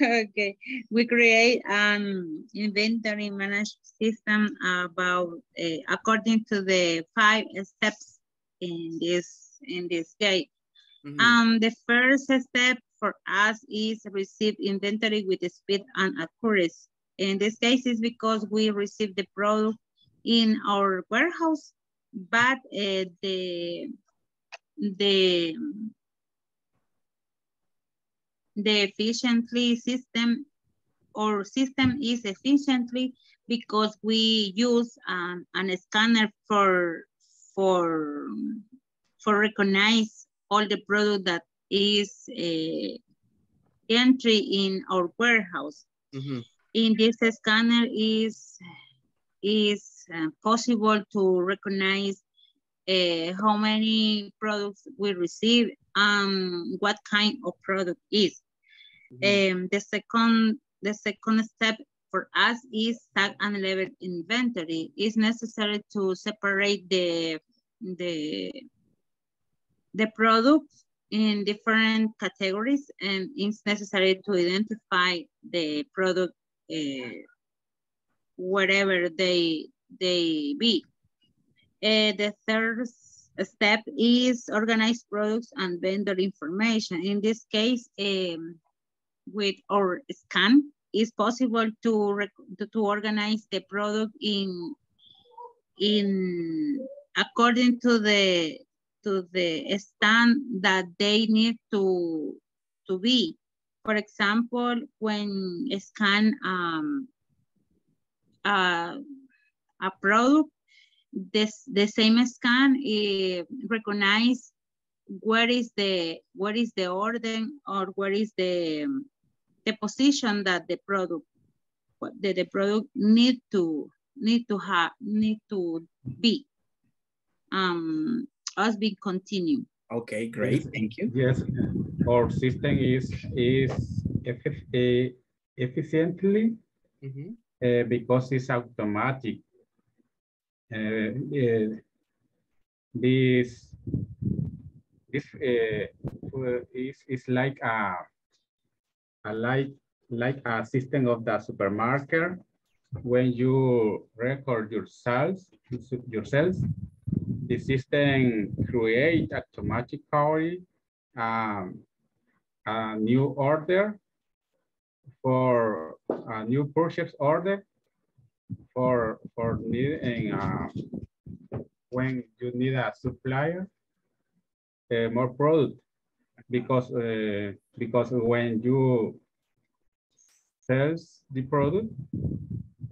[SPEAKER 7] okay we create an inventory management system about uh, according to the five steps in this in this guide
[SPEAKER 1] Mhm.
[SPEAKER 7] um the first step for us is receive inventory with speed and accuracy in this case is because we receive the product in our warehouse but uh, the the the efficiently system or system is efficiently because we use um, an scanner for for for recognize all the product that is uh, entry in our warehouse.
[SPEAKER 1] Mm -hmm.
[SPEAKER 7] In this scanner is is uh, possible to recognize uh, how many products we receive and what kind of product is. Mm -hmm. um, the second the second step for us is tag and label inventory. It's necessary to separate the the the products in different categories and it's necessary to identify the product uh, wherever they they be. Uh, the third step is organize products and vendor information. In this case, um, with our scan, it's possible to, to organize the product in, in according to the to the stand that they need to to be. For example, when scan um, uh, a product, this the same scan uh, recognize where is the where is the order or where is the the position that the product that the product need to need to have need to be um us be continue.
[SPEAKER 1] Okay great. Thank you.
[SPEAKER 8] Yes. Our system is is effi efficiently mm -hmm. Uh, because it's automatic. Uh, this this is is like a a like like a system of the supermarket. When you record your sales yourselves the system create automatically um, a new order for a new purchase order for for needing uh, when you need a supplier uh, more product because uh, because when you sells the product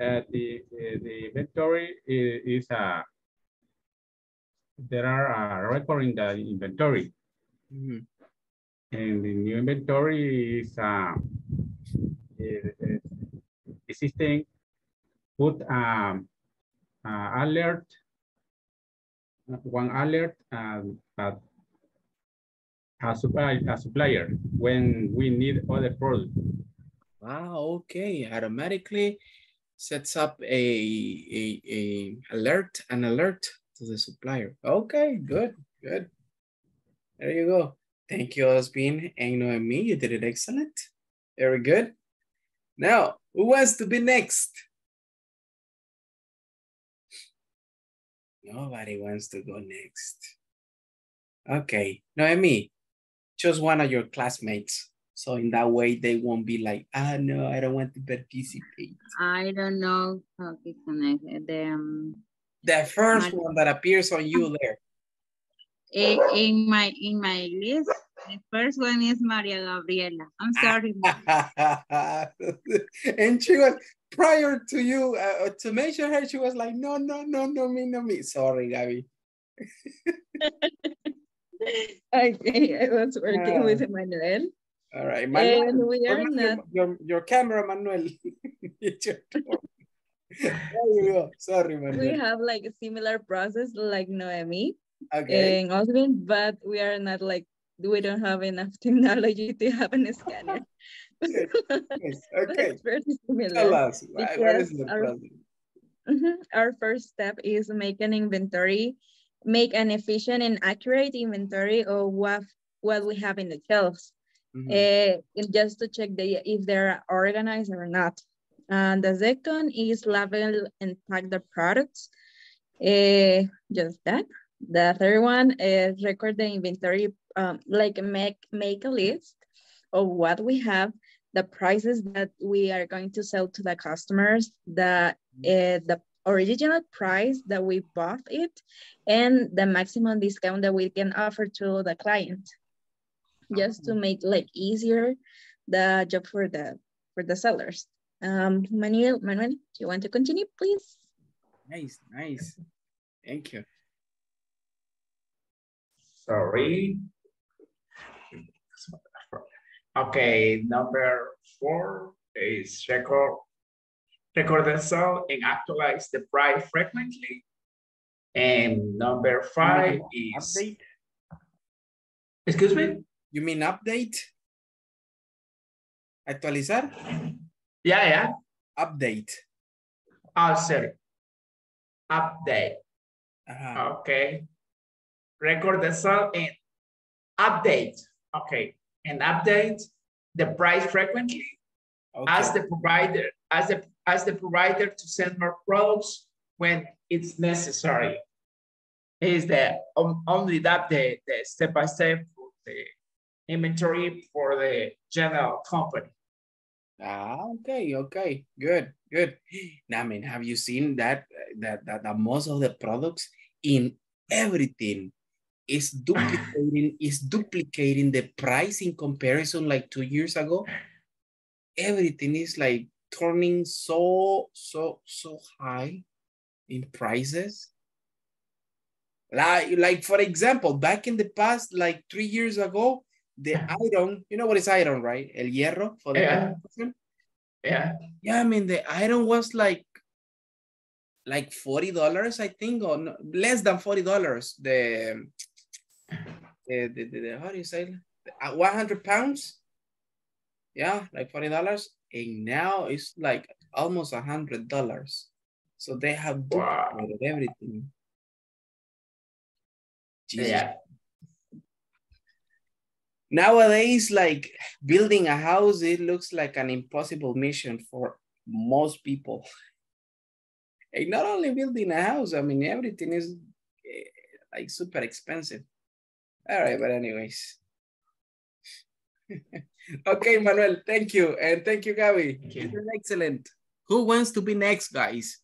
[SPEAKER 8] uh, the uh, the inventory is, is a there are a record in the inventory mm -hmm. and the new inventory is uh, the system put uh, alert, one alert um, at a, supply, a supplier when we need other product.
[SPEAKER 1] Wow, okay, automatically sets up a, a, a alert, an alert to the supplier. Okay, good, good. There you go. Thank you, Osbin and Noemi. You did it excellent. Very good. Now, who wants to be next? Nobody wants to go next. Okay, Noemi, choose one of your classmates. So in that way, they won't be like, ah, no, I don't want to participate.
[SPEAKER 7] I don't know how to connect them.
[SPEAKER 1] The first one that appears on you there.
[SPEAKER 7] In, in my in my list, the first one is Maria Gabriela. I'm sorry.
[SPEAKER 1] and she was, prior to you uh, uh, to mention her, she was like, no, no, no, no me, no me. Sorry, Gabby.
[SPEAKER 6] okay, I was working uh, with Emmanuel.
[SPEAKER 1] All right, Manuel.
[SPEAKER 6] And we are not.
[SPEAKER 1] Your, your, your camera, Manuel. there you go. Sorry, Manuel.
[SPEAKER 6] We have like a similar process like Noemi
[SPEAKER 1] okay.
[SPEAKER 6] in Osbin, but we are not like, we don't have enough technology to have a scanner
[SPEAKER 1] yes, okay. Tell us, what is the
[SPEAKER 6] our, mm -hmm, our first step is make an inventory, make an efficient and accurate inventory of what, what we have in the shelves. Mm -hmm. uh, just to check the, if they're organized or not. And the second is label and tag the products. Uh, just that. The third one is record the inventory, um, like make, make a list of what we have the prices that we are going to sell to the customers, the, uh, the original price that we bought it, and the maximum discount that we can offer to the client, just to make like easier the job for the for the sellers. Um, Manuel, Manuel, do you want to continue, please?
[SPEAKER 1] Nice, nice. Thank you.
[SPEAKER 13] Sorry. Okay, number four is record record the sell and actualize the price frequently. And number five is
[SPEAKER 1] Update?
[SPEAKER 13] excuse me?
[SPEAKER 1] You mean update? Actualizar?
[SPEAKER 13] Yeah, yeah.
[SPEAKER 1] Update.
[SPEAKER 13] Oh, sorry. Update.
[SPEAKER 1] Ajá.
[SPEAKER 13] Okay. Record the sell and update. Okay. And update the price frequently as the provider, as the as the provider to send more products when it's necessary. Is the on- only that the the step by step for the inventory for the general company.
[SPEAKER 1] Ah, okay, okay, good, good. Now, I mean, have you seen that that that, that most of the products in everything is duplicating is duplicating the price in comparison like two years ago? Everything is like turning so so so high in prices. Like, like for example, back in the past, like three years ago, the iron, you know what is iron, right? El hierro for the
[SPEAKER 13] Yeah.
[SPEAKER 1] construction?
[SPEAKER 13] Yeah.
[SPEAKER 1] Yeah, I mean the iron was like like forty dollars, I think, or no, less than forty dollars. The, the, the, the, how do you say? One hundred pounds. Yeah, like forty dollars, and now it's like almost a hundred dollars. So they have duplicated everything. Jesus.
[SPEAKER 13] Yeah.
[SPEAKER 1] Nowadays, like building a house, it looks like an impossible mission for most people. And not only building a house, I mean, everything is eh, like super expensive. All right, but anyways. okay, Manuel, thank you. And thank you, Gabby. You've excellent. Who wants to be next, guys?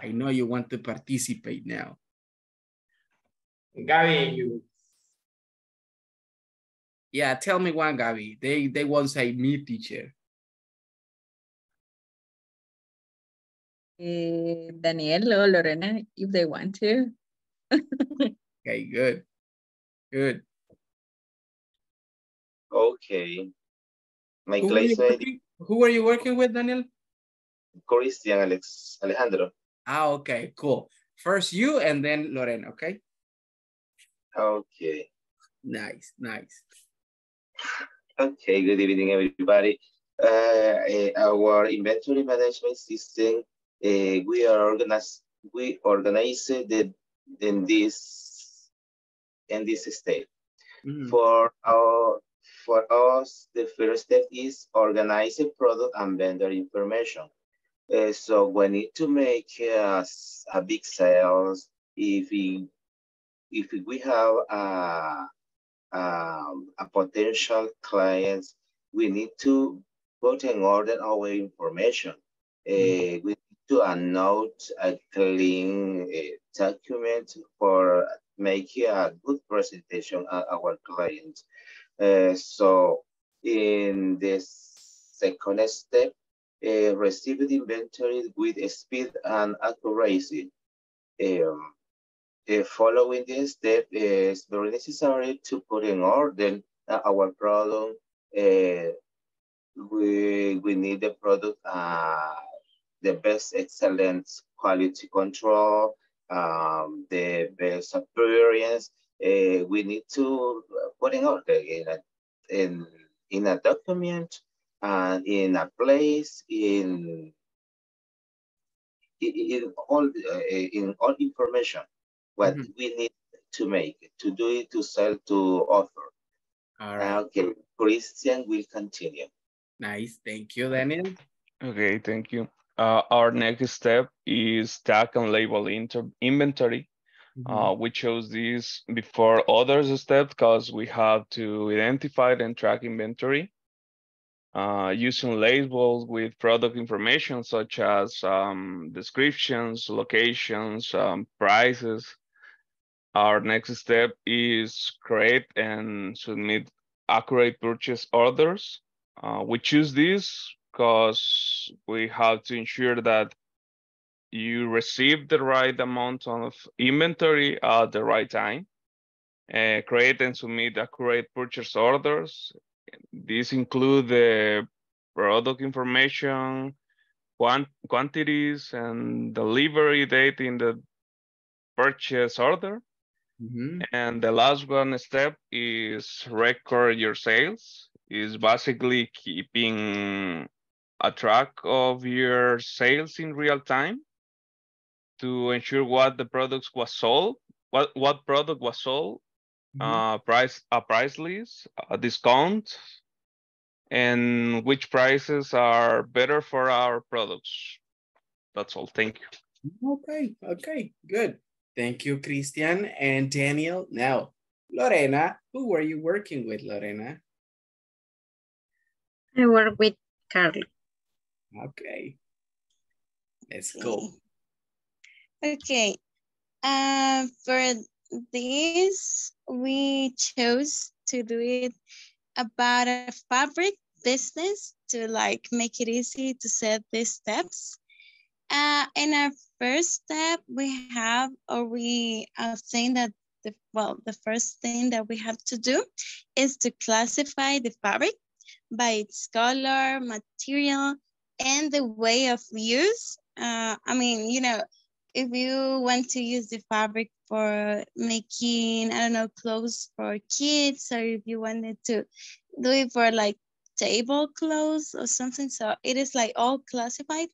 [SPEAKER 1] I know you want to participate now.
[SPEAKER 13] Gabby, you
[SPEAKER 1] Yeah, tell me one, Gabby. They they won't say me, teacher.
[SPEAKER 6] Eh, Daniel or Lorena, if they want to.
[SPEAKER 1] Okay, good. Good.
[SPEAKER 3] Okay. My
[SPEAKER 1] Who were, working, who were you working with, Daniel?
[SPEAKER 3] Cristian Alex Alejandro.
[SPEAKER 1] Ah, okay, cool. First you and then Lorena, okay?
[SPEAKER 3] Okay.
[SPEAKER 1] Nice, nice.
[SPEAKER 3] Okay, good evening, everybody. Uh, eh, our inventory management system, uh, we are organized, we organize the, in this, in this state.
[SPEAKER 1] Mm.
[SPEAKER 3] For our, for us, the first step is organize the product and vendor information. Uh, so we need to make uh, a big sales. If we, if we have a, um, a potential clients, we need to put in order our information. Uh, we need to note a clean uh, document for making a good presentation at our clients. Uh, so in this second step, uh, receive the inventory with speed and accuracy. Um, uh, following this step is very necessary to put in order our product. Uh, we, we need the product, uh, the best excellent quality control, um, the best experience, Uh, we need to put in order in a, in, in a document and in a place in in, in all uh, in all information what we need to make to do it to sell to offer
[SPEAKER 1] All right.
[SPEAKER 3] okay Cristian will continue
[SPEAKER 1] Nice, thank you, Daniel.
[SPEAKER 2] Okay, thank you. Uh, our next step is tag and label inter inventory. Uh, we chose this before others step because we have to identify and track inventory. Uh, using labels with product information such as um, descriptions, locations, um, prices. Our next step is create and submit accurate purchase orders. Uh, we choose this because we have to ensure that you receive the right amount of inventory at the right time. Uh, create and submit accurate purchase orders. These include the product information, quant quantities, and delivery date in the purchase order.
[SPEAKER 1] Mhm.
[SPEAKER 2] And the last one step is record your sales. Is basically keeping a track of your sales in real time to ensure what the products was sold, what what product was sold, uh, price a price list, a discount, and which prices are better for our products. That's all. Thank you.
[SPEAKER 1] Okay, okay, good. Thank you, Cristian and Daniel. Now, Lorena, who were you working with, Lorena?
[SPEAKER 12] I work with Carly.
[SPEAKER 1] Okay. Let's go.
[SPEAKER 10] Okay. Uh, for this, we chose to do it about a fabric business to like make it easy to set these steps. Uh, in our first step, we have, or we are saying that the, well, the first thing that we have to do is to classify the fabric by its color, material, and the way of use. Uh, I mean, you know, if you want to use the fabric for making, I don't know, clothes for kids, or if you wanted to do it for like tablecloths or something. So it is like all classified.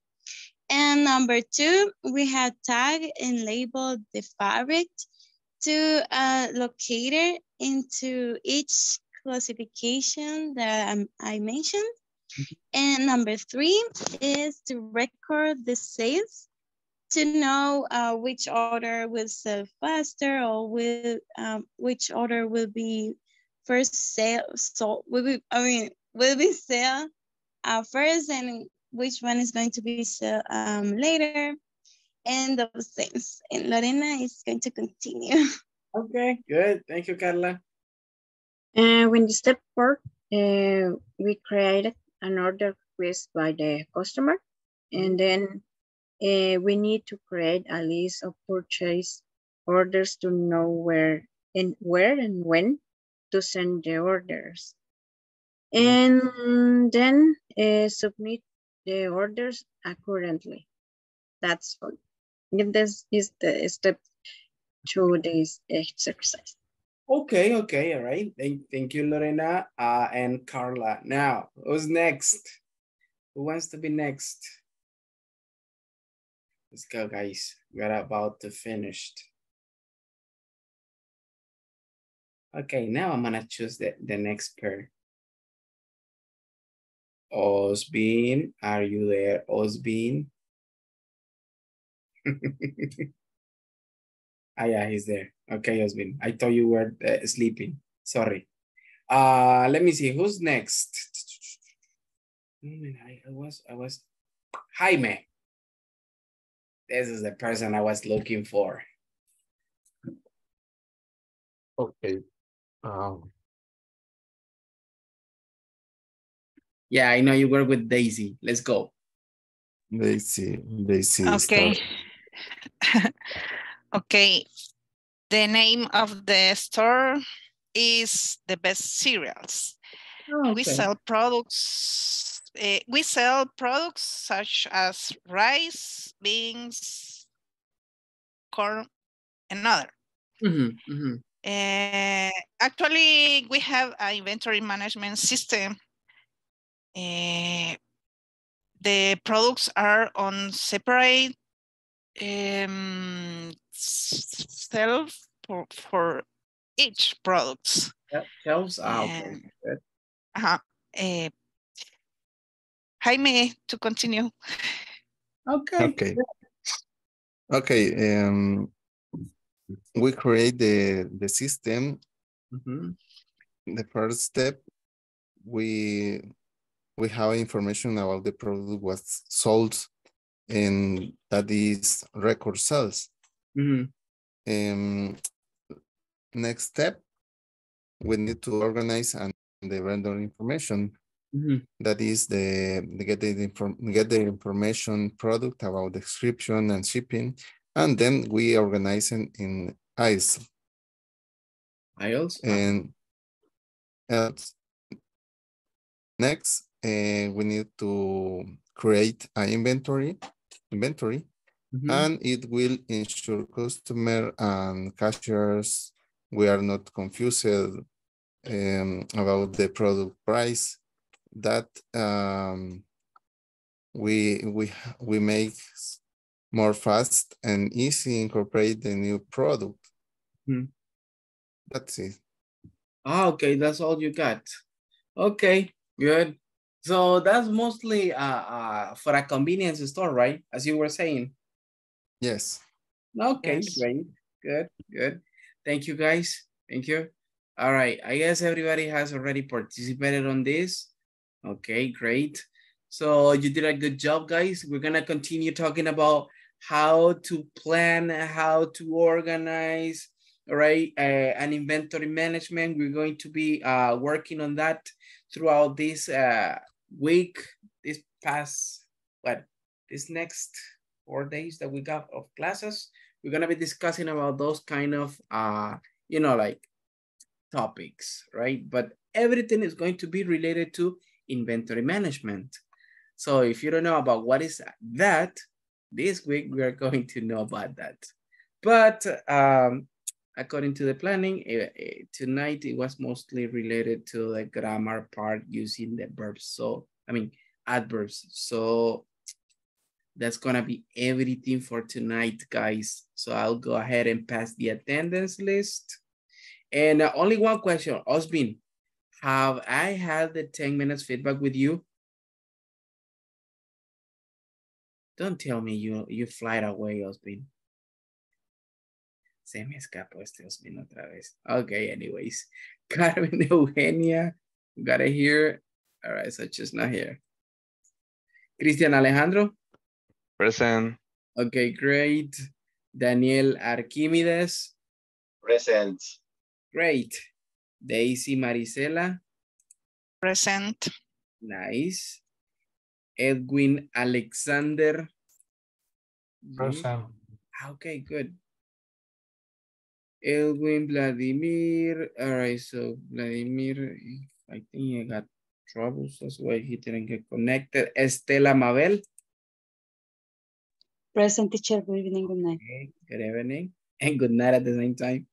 [SPEAKER 10] And number two, we have tag and labeled the fabric to uh, locate it into each classification that um, I mentioned. And number three is to record the sales to know uh, which order will sell faster or will, um, which order will be first sale, so will be, I mean, will be sale uh, first and which one is going to be sale um, later and those things. And Lorena is going to continue.
[SPEAKER 1] Okay, good. Thank you, Carla.
[SPEAKER 12] And when the step four, uh, we created an order request by the customer, and then uh, we need to create a list of purchase orders to know where and where and when to send the orders. And then uh, submit the orders accurately. That's all. This is the step to this exercise.
[SPEAKER 1] Okay, okay, all right. Thank, thank you, Lorena uh, and Carla. Now, who's next? Who wants to be next? Let's go, guys. We're about to finish. Okay, now I'm gonna choose the, the next pair. Osbin, are you there, Osbin? Ah, yeah, he's there. Okay, Osbin. I thought you were uh, sleeping. Sorry. Uh, let me see. Who's next? I, I was, I was, Jaime. This is the person I was looking for.
[SPEAKER 11] Okay. Um,
[SPEAKER 1] Yeah, I know you work with Daisy. Let's go.
[SPEAKER 11] Daisy, Daisy.
[SPEAKER 5] Okay. okay. The name of the store is the best cereals.
[SPEAKER 1] Oh,
[SPEAKER 5] We sell products. eh, we sell products such as rice, beans, corn, and other.
[SPEAKER 1] Mhm, mhm.
[SPEAKER 5] Uh, actually, we have an inventory management system. Uh, the products are on separate um, s- shelf for, for each products.
[SPEAKER 1] Yep, Shelves? Ah, okay.
[SPEAKER 5] And-
[SPEAKER 1] Good.
[SPEAKER 5] Uh-huh. Eh, Jaime, to continue.
[SPEAKER 1] Okay.
[SPEAKER 11] Okay. Okay. Um, we create the the system.
[SPEAKER 1] Mhm.
[SPEAKER 11] The first step, we we have information about the product was sold, and that is record sales.
[SPEAKER 1] Mhm.
[SPEAKER 11] Um, next step, we need to organize and the vendor information.
[SPEAKER 1] Mhm.
[SPEAKER 11] That is the, the get the inform get the information product about description and shipping, and then we organize in, in ICE.
[SPEAKER 1] Aisles.
[SPEAKER 11] And else. Next, uh, we need to create an inventory, inventory,
[SPEAKER 1] Mhm.
[SPEAKER 11] and it will ensure customer and cashiers we are not confused um, about the product price that um, we we we make more fast and easy incorporate the new product.
[SPEAKER 1] Hmm.
[SPEAKER 11] That's it.
[SPEAKER 1] Ah, okay, that's all you got. Okay, good. So that's mostly uh, uh, for a convenience store, right? As you were saying.
[SPEAKER 11] Yes.
[SPEAKER 1] Okay,
[SPEAKER 6] Yes.
[SPEAKER 1] great, good, good. Thank you, guys. Thank you. All right, I guess everybody has already participated on this. Okay, great. So you did a good job, guys. We're gonna continue talking about how to plan, how to organize, right? uh, and inventory management. We're going to be uh, working on that throughout this uh, week, this past, what, this next four days that we got of classes. We're gonna be discussing about those kind of, uh, you know, like topics, right? But everything is going to be related to inventory management. So if you don't know about what is that, this week we are going to know about that. But um, according to the planning, eh, eh, tonight it was mostly related to the grammar part using the verbs. So, I mean, adverbs. So that's gonna be everything for tonight, guys. So I'll go ahead and pass the attendance list. And uh, only one question, Osbin, have I had the 10 minutes feedback with you? Don't tell me you, you flight away, Osbin. Se me escapó este Osbin otra vez. Okay, anyways. Carmen Eugenia, got it here. All right, so just not here. Cristian Alejandro.
[SPEAKER 2] Present.
[SPEAKER 1] Okay, great. Daniel Arquímedes.
[SPEAKER 3] Present.
[SPEAKER 1] Great. Daisy Marisela.
[SPEAKER 5] Present.
[SPEAKER 1] Nice. Edwin Alexander.
[SPEAKER 14] Present.
[SPEAKER 1] Okay, good. Edwin Vladimir. All right, so Vladimir, I think he got troubles. That's why he didn't get connected. Estela Mabel.
[SPEAKER 15] Present teacher, good evening, good night.
[SPEAKER 1] Okay, good evening and good night at the same time.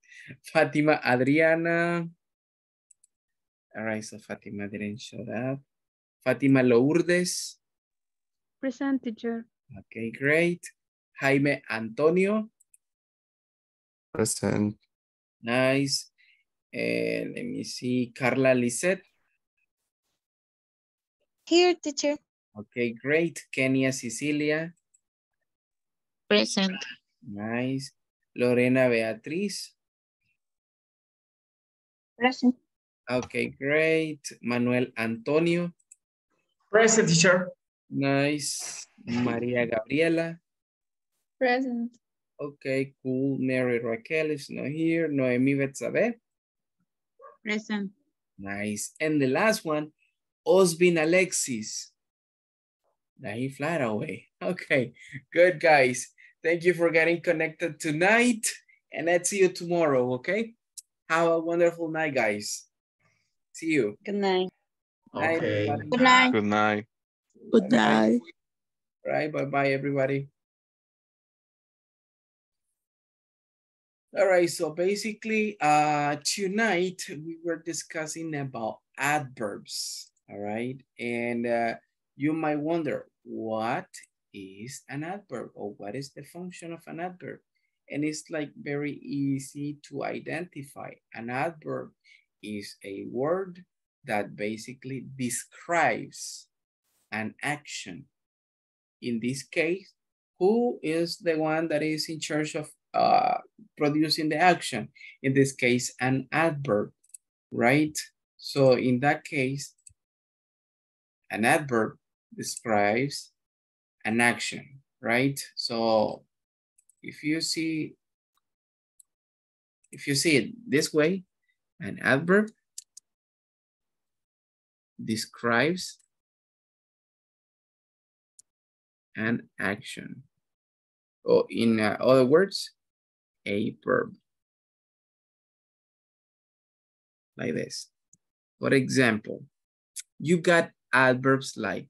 [SPEAKER 1] Fatima Adriana. All right, so Fatima didn't show up. Fatima Lourdes.
[SPEAKER 16] Present teacher.
[SPEAKER 1] Okay, great. Jaime Antonio.
[SPEAKER 11] Present.
[SPEAKER 1] Nice. And let me see. Carla Lisette.
[SPEAKER 10] Here, teacher.
[SPEAKER 1] Okay, great. Kenya Cecilia.
[SPEAKER 10] Present.
[SPEAKER 1] Nice. Lorena Beatriz.
[SPEAKER 6] Present.
[SPEAKER 1] Okay, great. Manuel Antonio.
[SPEAKER 13] Present teacher.
[SPEAKER 1] Nice. Maria Gabriela.
[SPEAKER 16] Present.
[SPEAKER 1] Okay, cool. Mary Raquel is not here. Noemi Betsabe.
[SPEAKER 15] Present.
[SPEAKER 1] Nice. And the last one, Osbin Alexis. Now he flat away. Okay, good guys. Thank you for getting connected tonight. And let's see you tomorrow, okay? Have a wonderful night, guys. See you.
[SPEAKER 15] Good night.
[SPEAKER 1] Night,
[SPEAKER 2] Okay.
[SPEAKER 1] everybody.
[SPEAKER 10] Good night.
[SPEAKER 2] Good night.
[SPEAKER 10] Good night.
[SPEAKER 1] All right, bye-bye, everybody. All right, so basically, uh, tonight we were discussing about adverbs, all right? And uh, you might wonder, what is an adverb or what is the function of an adverb? And it's like very easy to identify. An adverb is a word that basically describes an action. In this case, who is the one that is in charge of uh, producing the action? In this case, an adverb, right? So in that case, an adverb describes an action, right? So if you see, if you see it this way, an adverb describes an action. Or in uh, other words, a verb. Like this. For example, you got adverbs like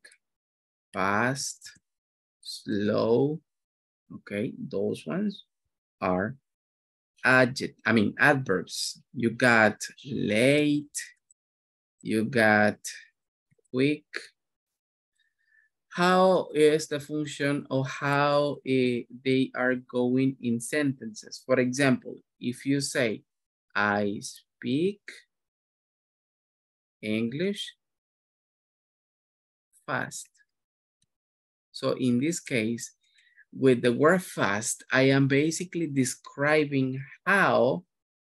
[SPEAKER 1] fast, slow, okay, those ones are adject, I mean adverbs. You got late, you got quick. How is the function or how uh, they are going in sentences? For example, if you say, I speak English fast. So in this case, with the word fast, I am basically describing how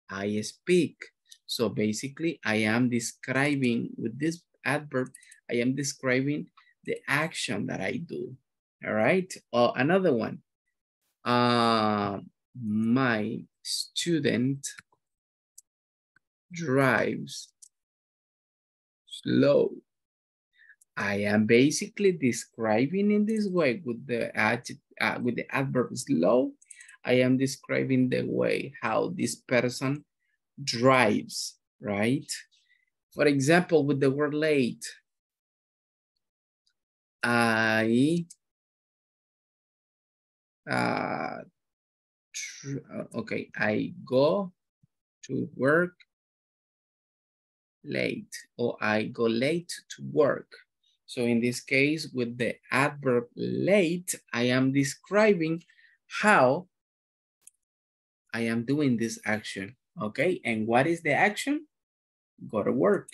[SPEAKER 1] I speak. So basically, I am describing with this adverb, I am describing the action that I do. All right. Or another one. Uh, my student drives slow. I am basically describing in this way with the uh, with the adverb slow. I am describing the way how this person drives, right? For example, with the word late, I, uh, okay, I go to work late or I go late to work. So in this case, with the adverb late, I am describing how I am doing this action, okay? And what is the action? Go to work,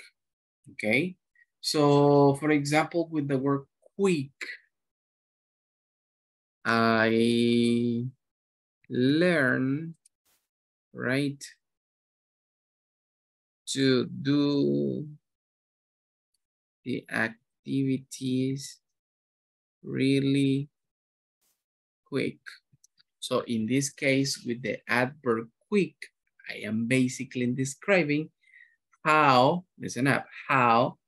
[SPEAKER 1] okay? So for example, with the word quick, I learn, right? To do the activities really quick. So in this case, with the adverb quick, I am basically describing how, listen up, how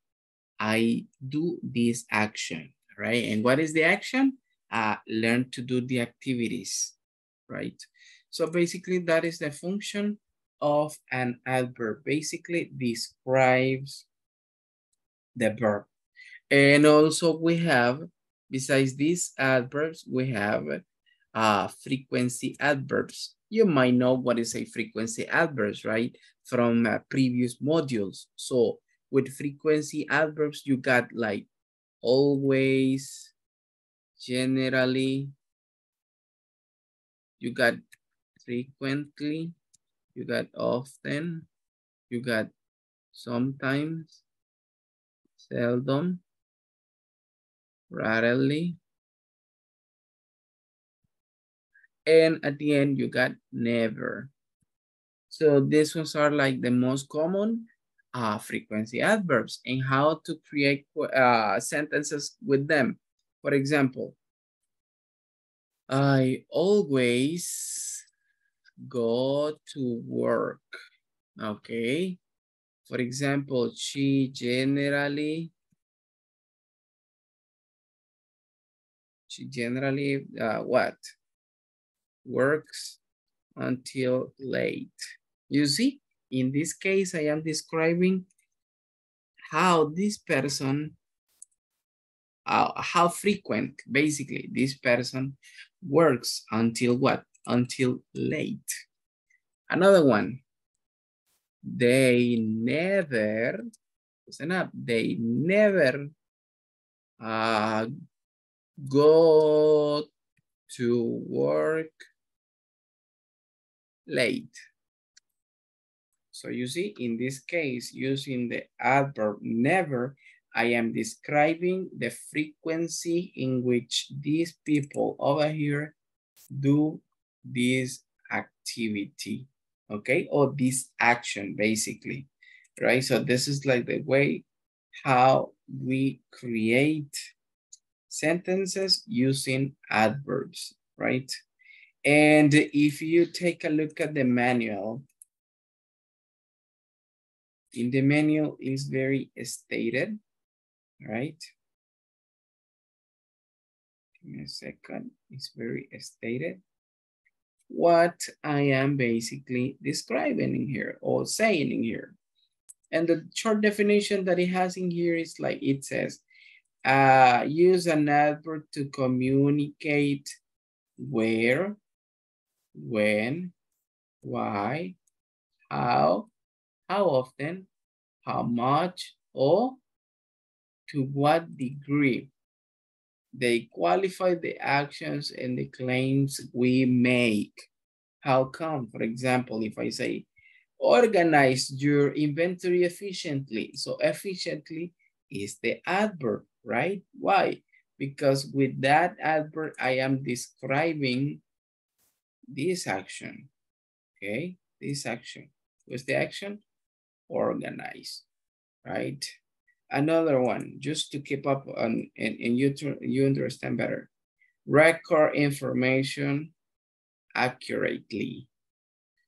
[SPEAKER 1] I do this action, right? And what is the action? Uh, learn to do the activities, right? So basically that is the function of an adverb. Basically describes the verb. And also we have, besides these adverbs, we have uh, frequency adverbs. You might know what is a frequency adverbs, right? From uh, previous modules. So with frequency adverbs, you got like always, generally, you got frequently, you got often, you got sometimes, seldom, rarely, and at the end you got never. So these ones are like the most common uh, frequency adverbs and how to create uh, sentences with them. For example, I always go to work. Okay. For example, she generally, she generally, uh, what? Works until late. You see, in this case, I am describing how this person, uh, how frequent, basically, this person works until what? Until late. Another one, they never, listen up, they never uh, go to work late. So you see, in this case, using the adverb never, I am describing the frequency in which these people over here do this activity okay? Or this action, basically, right? So this is like the way how we create sentences using adverbs, right? And if you take a look at the manual, in the manual is very stated right? Give me a second. It's very stated. What I am basically describing in here or saying in here. And the short definition that it has in here is like it says, uh, use an adverb to communicate where, when, why, how, how often, how much, or to what degree they qualify the actions and the claims we make. How come? For example, if I say, organize your inventory efficiently. So efficiently is the adverb, right? Why? Because with that adverb, I am describing this action, okay? This action. What's the action? Organize, right? Another one, just to keep up on and, and you, you understand better. Record information accurately.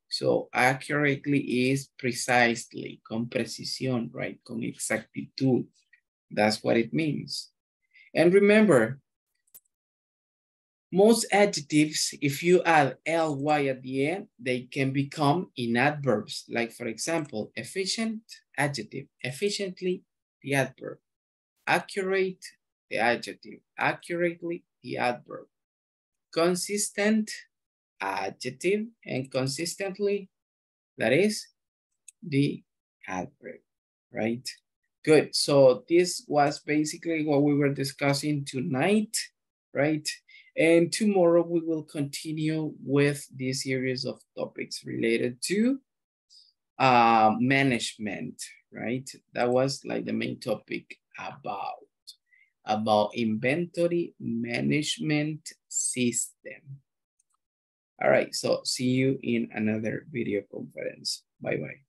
[SPEAKER 1] So accurately is precisely, con precisión, right? Con exactitud. That's what it means. And remember, most adjectives, if you add ly at the end, they can become in adverbs. Like for example, efficient, adjective, efficiently, the adverb. Accurate, the adjective. Accurately, the adverb. Consistent, adjective. And consistently, that is the adverb, right? Good. So this was basically what we were discussing tonight, right? And tomorrow we will continue with this series of topics related to uh, management, right? That was like the main topic about, about inventory management system. All right, so see you in another video conference. Bye-bye.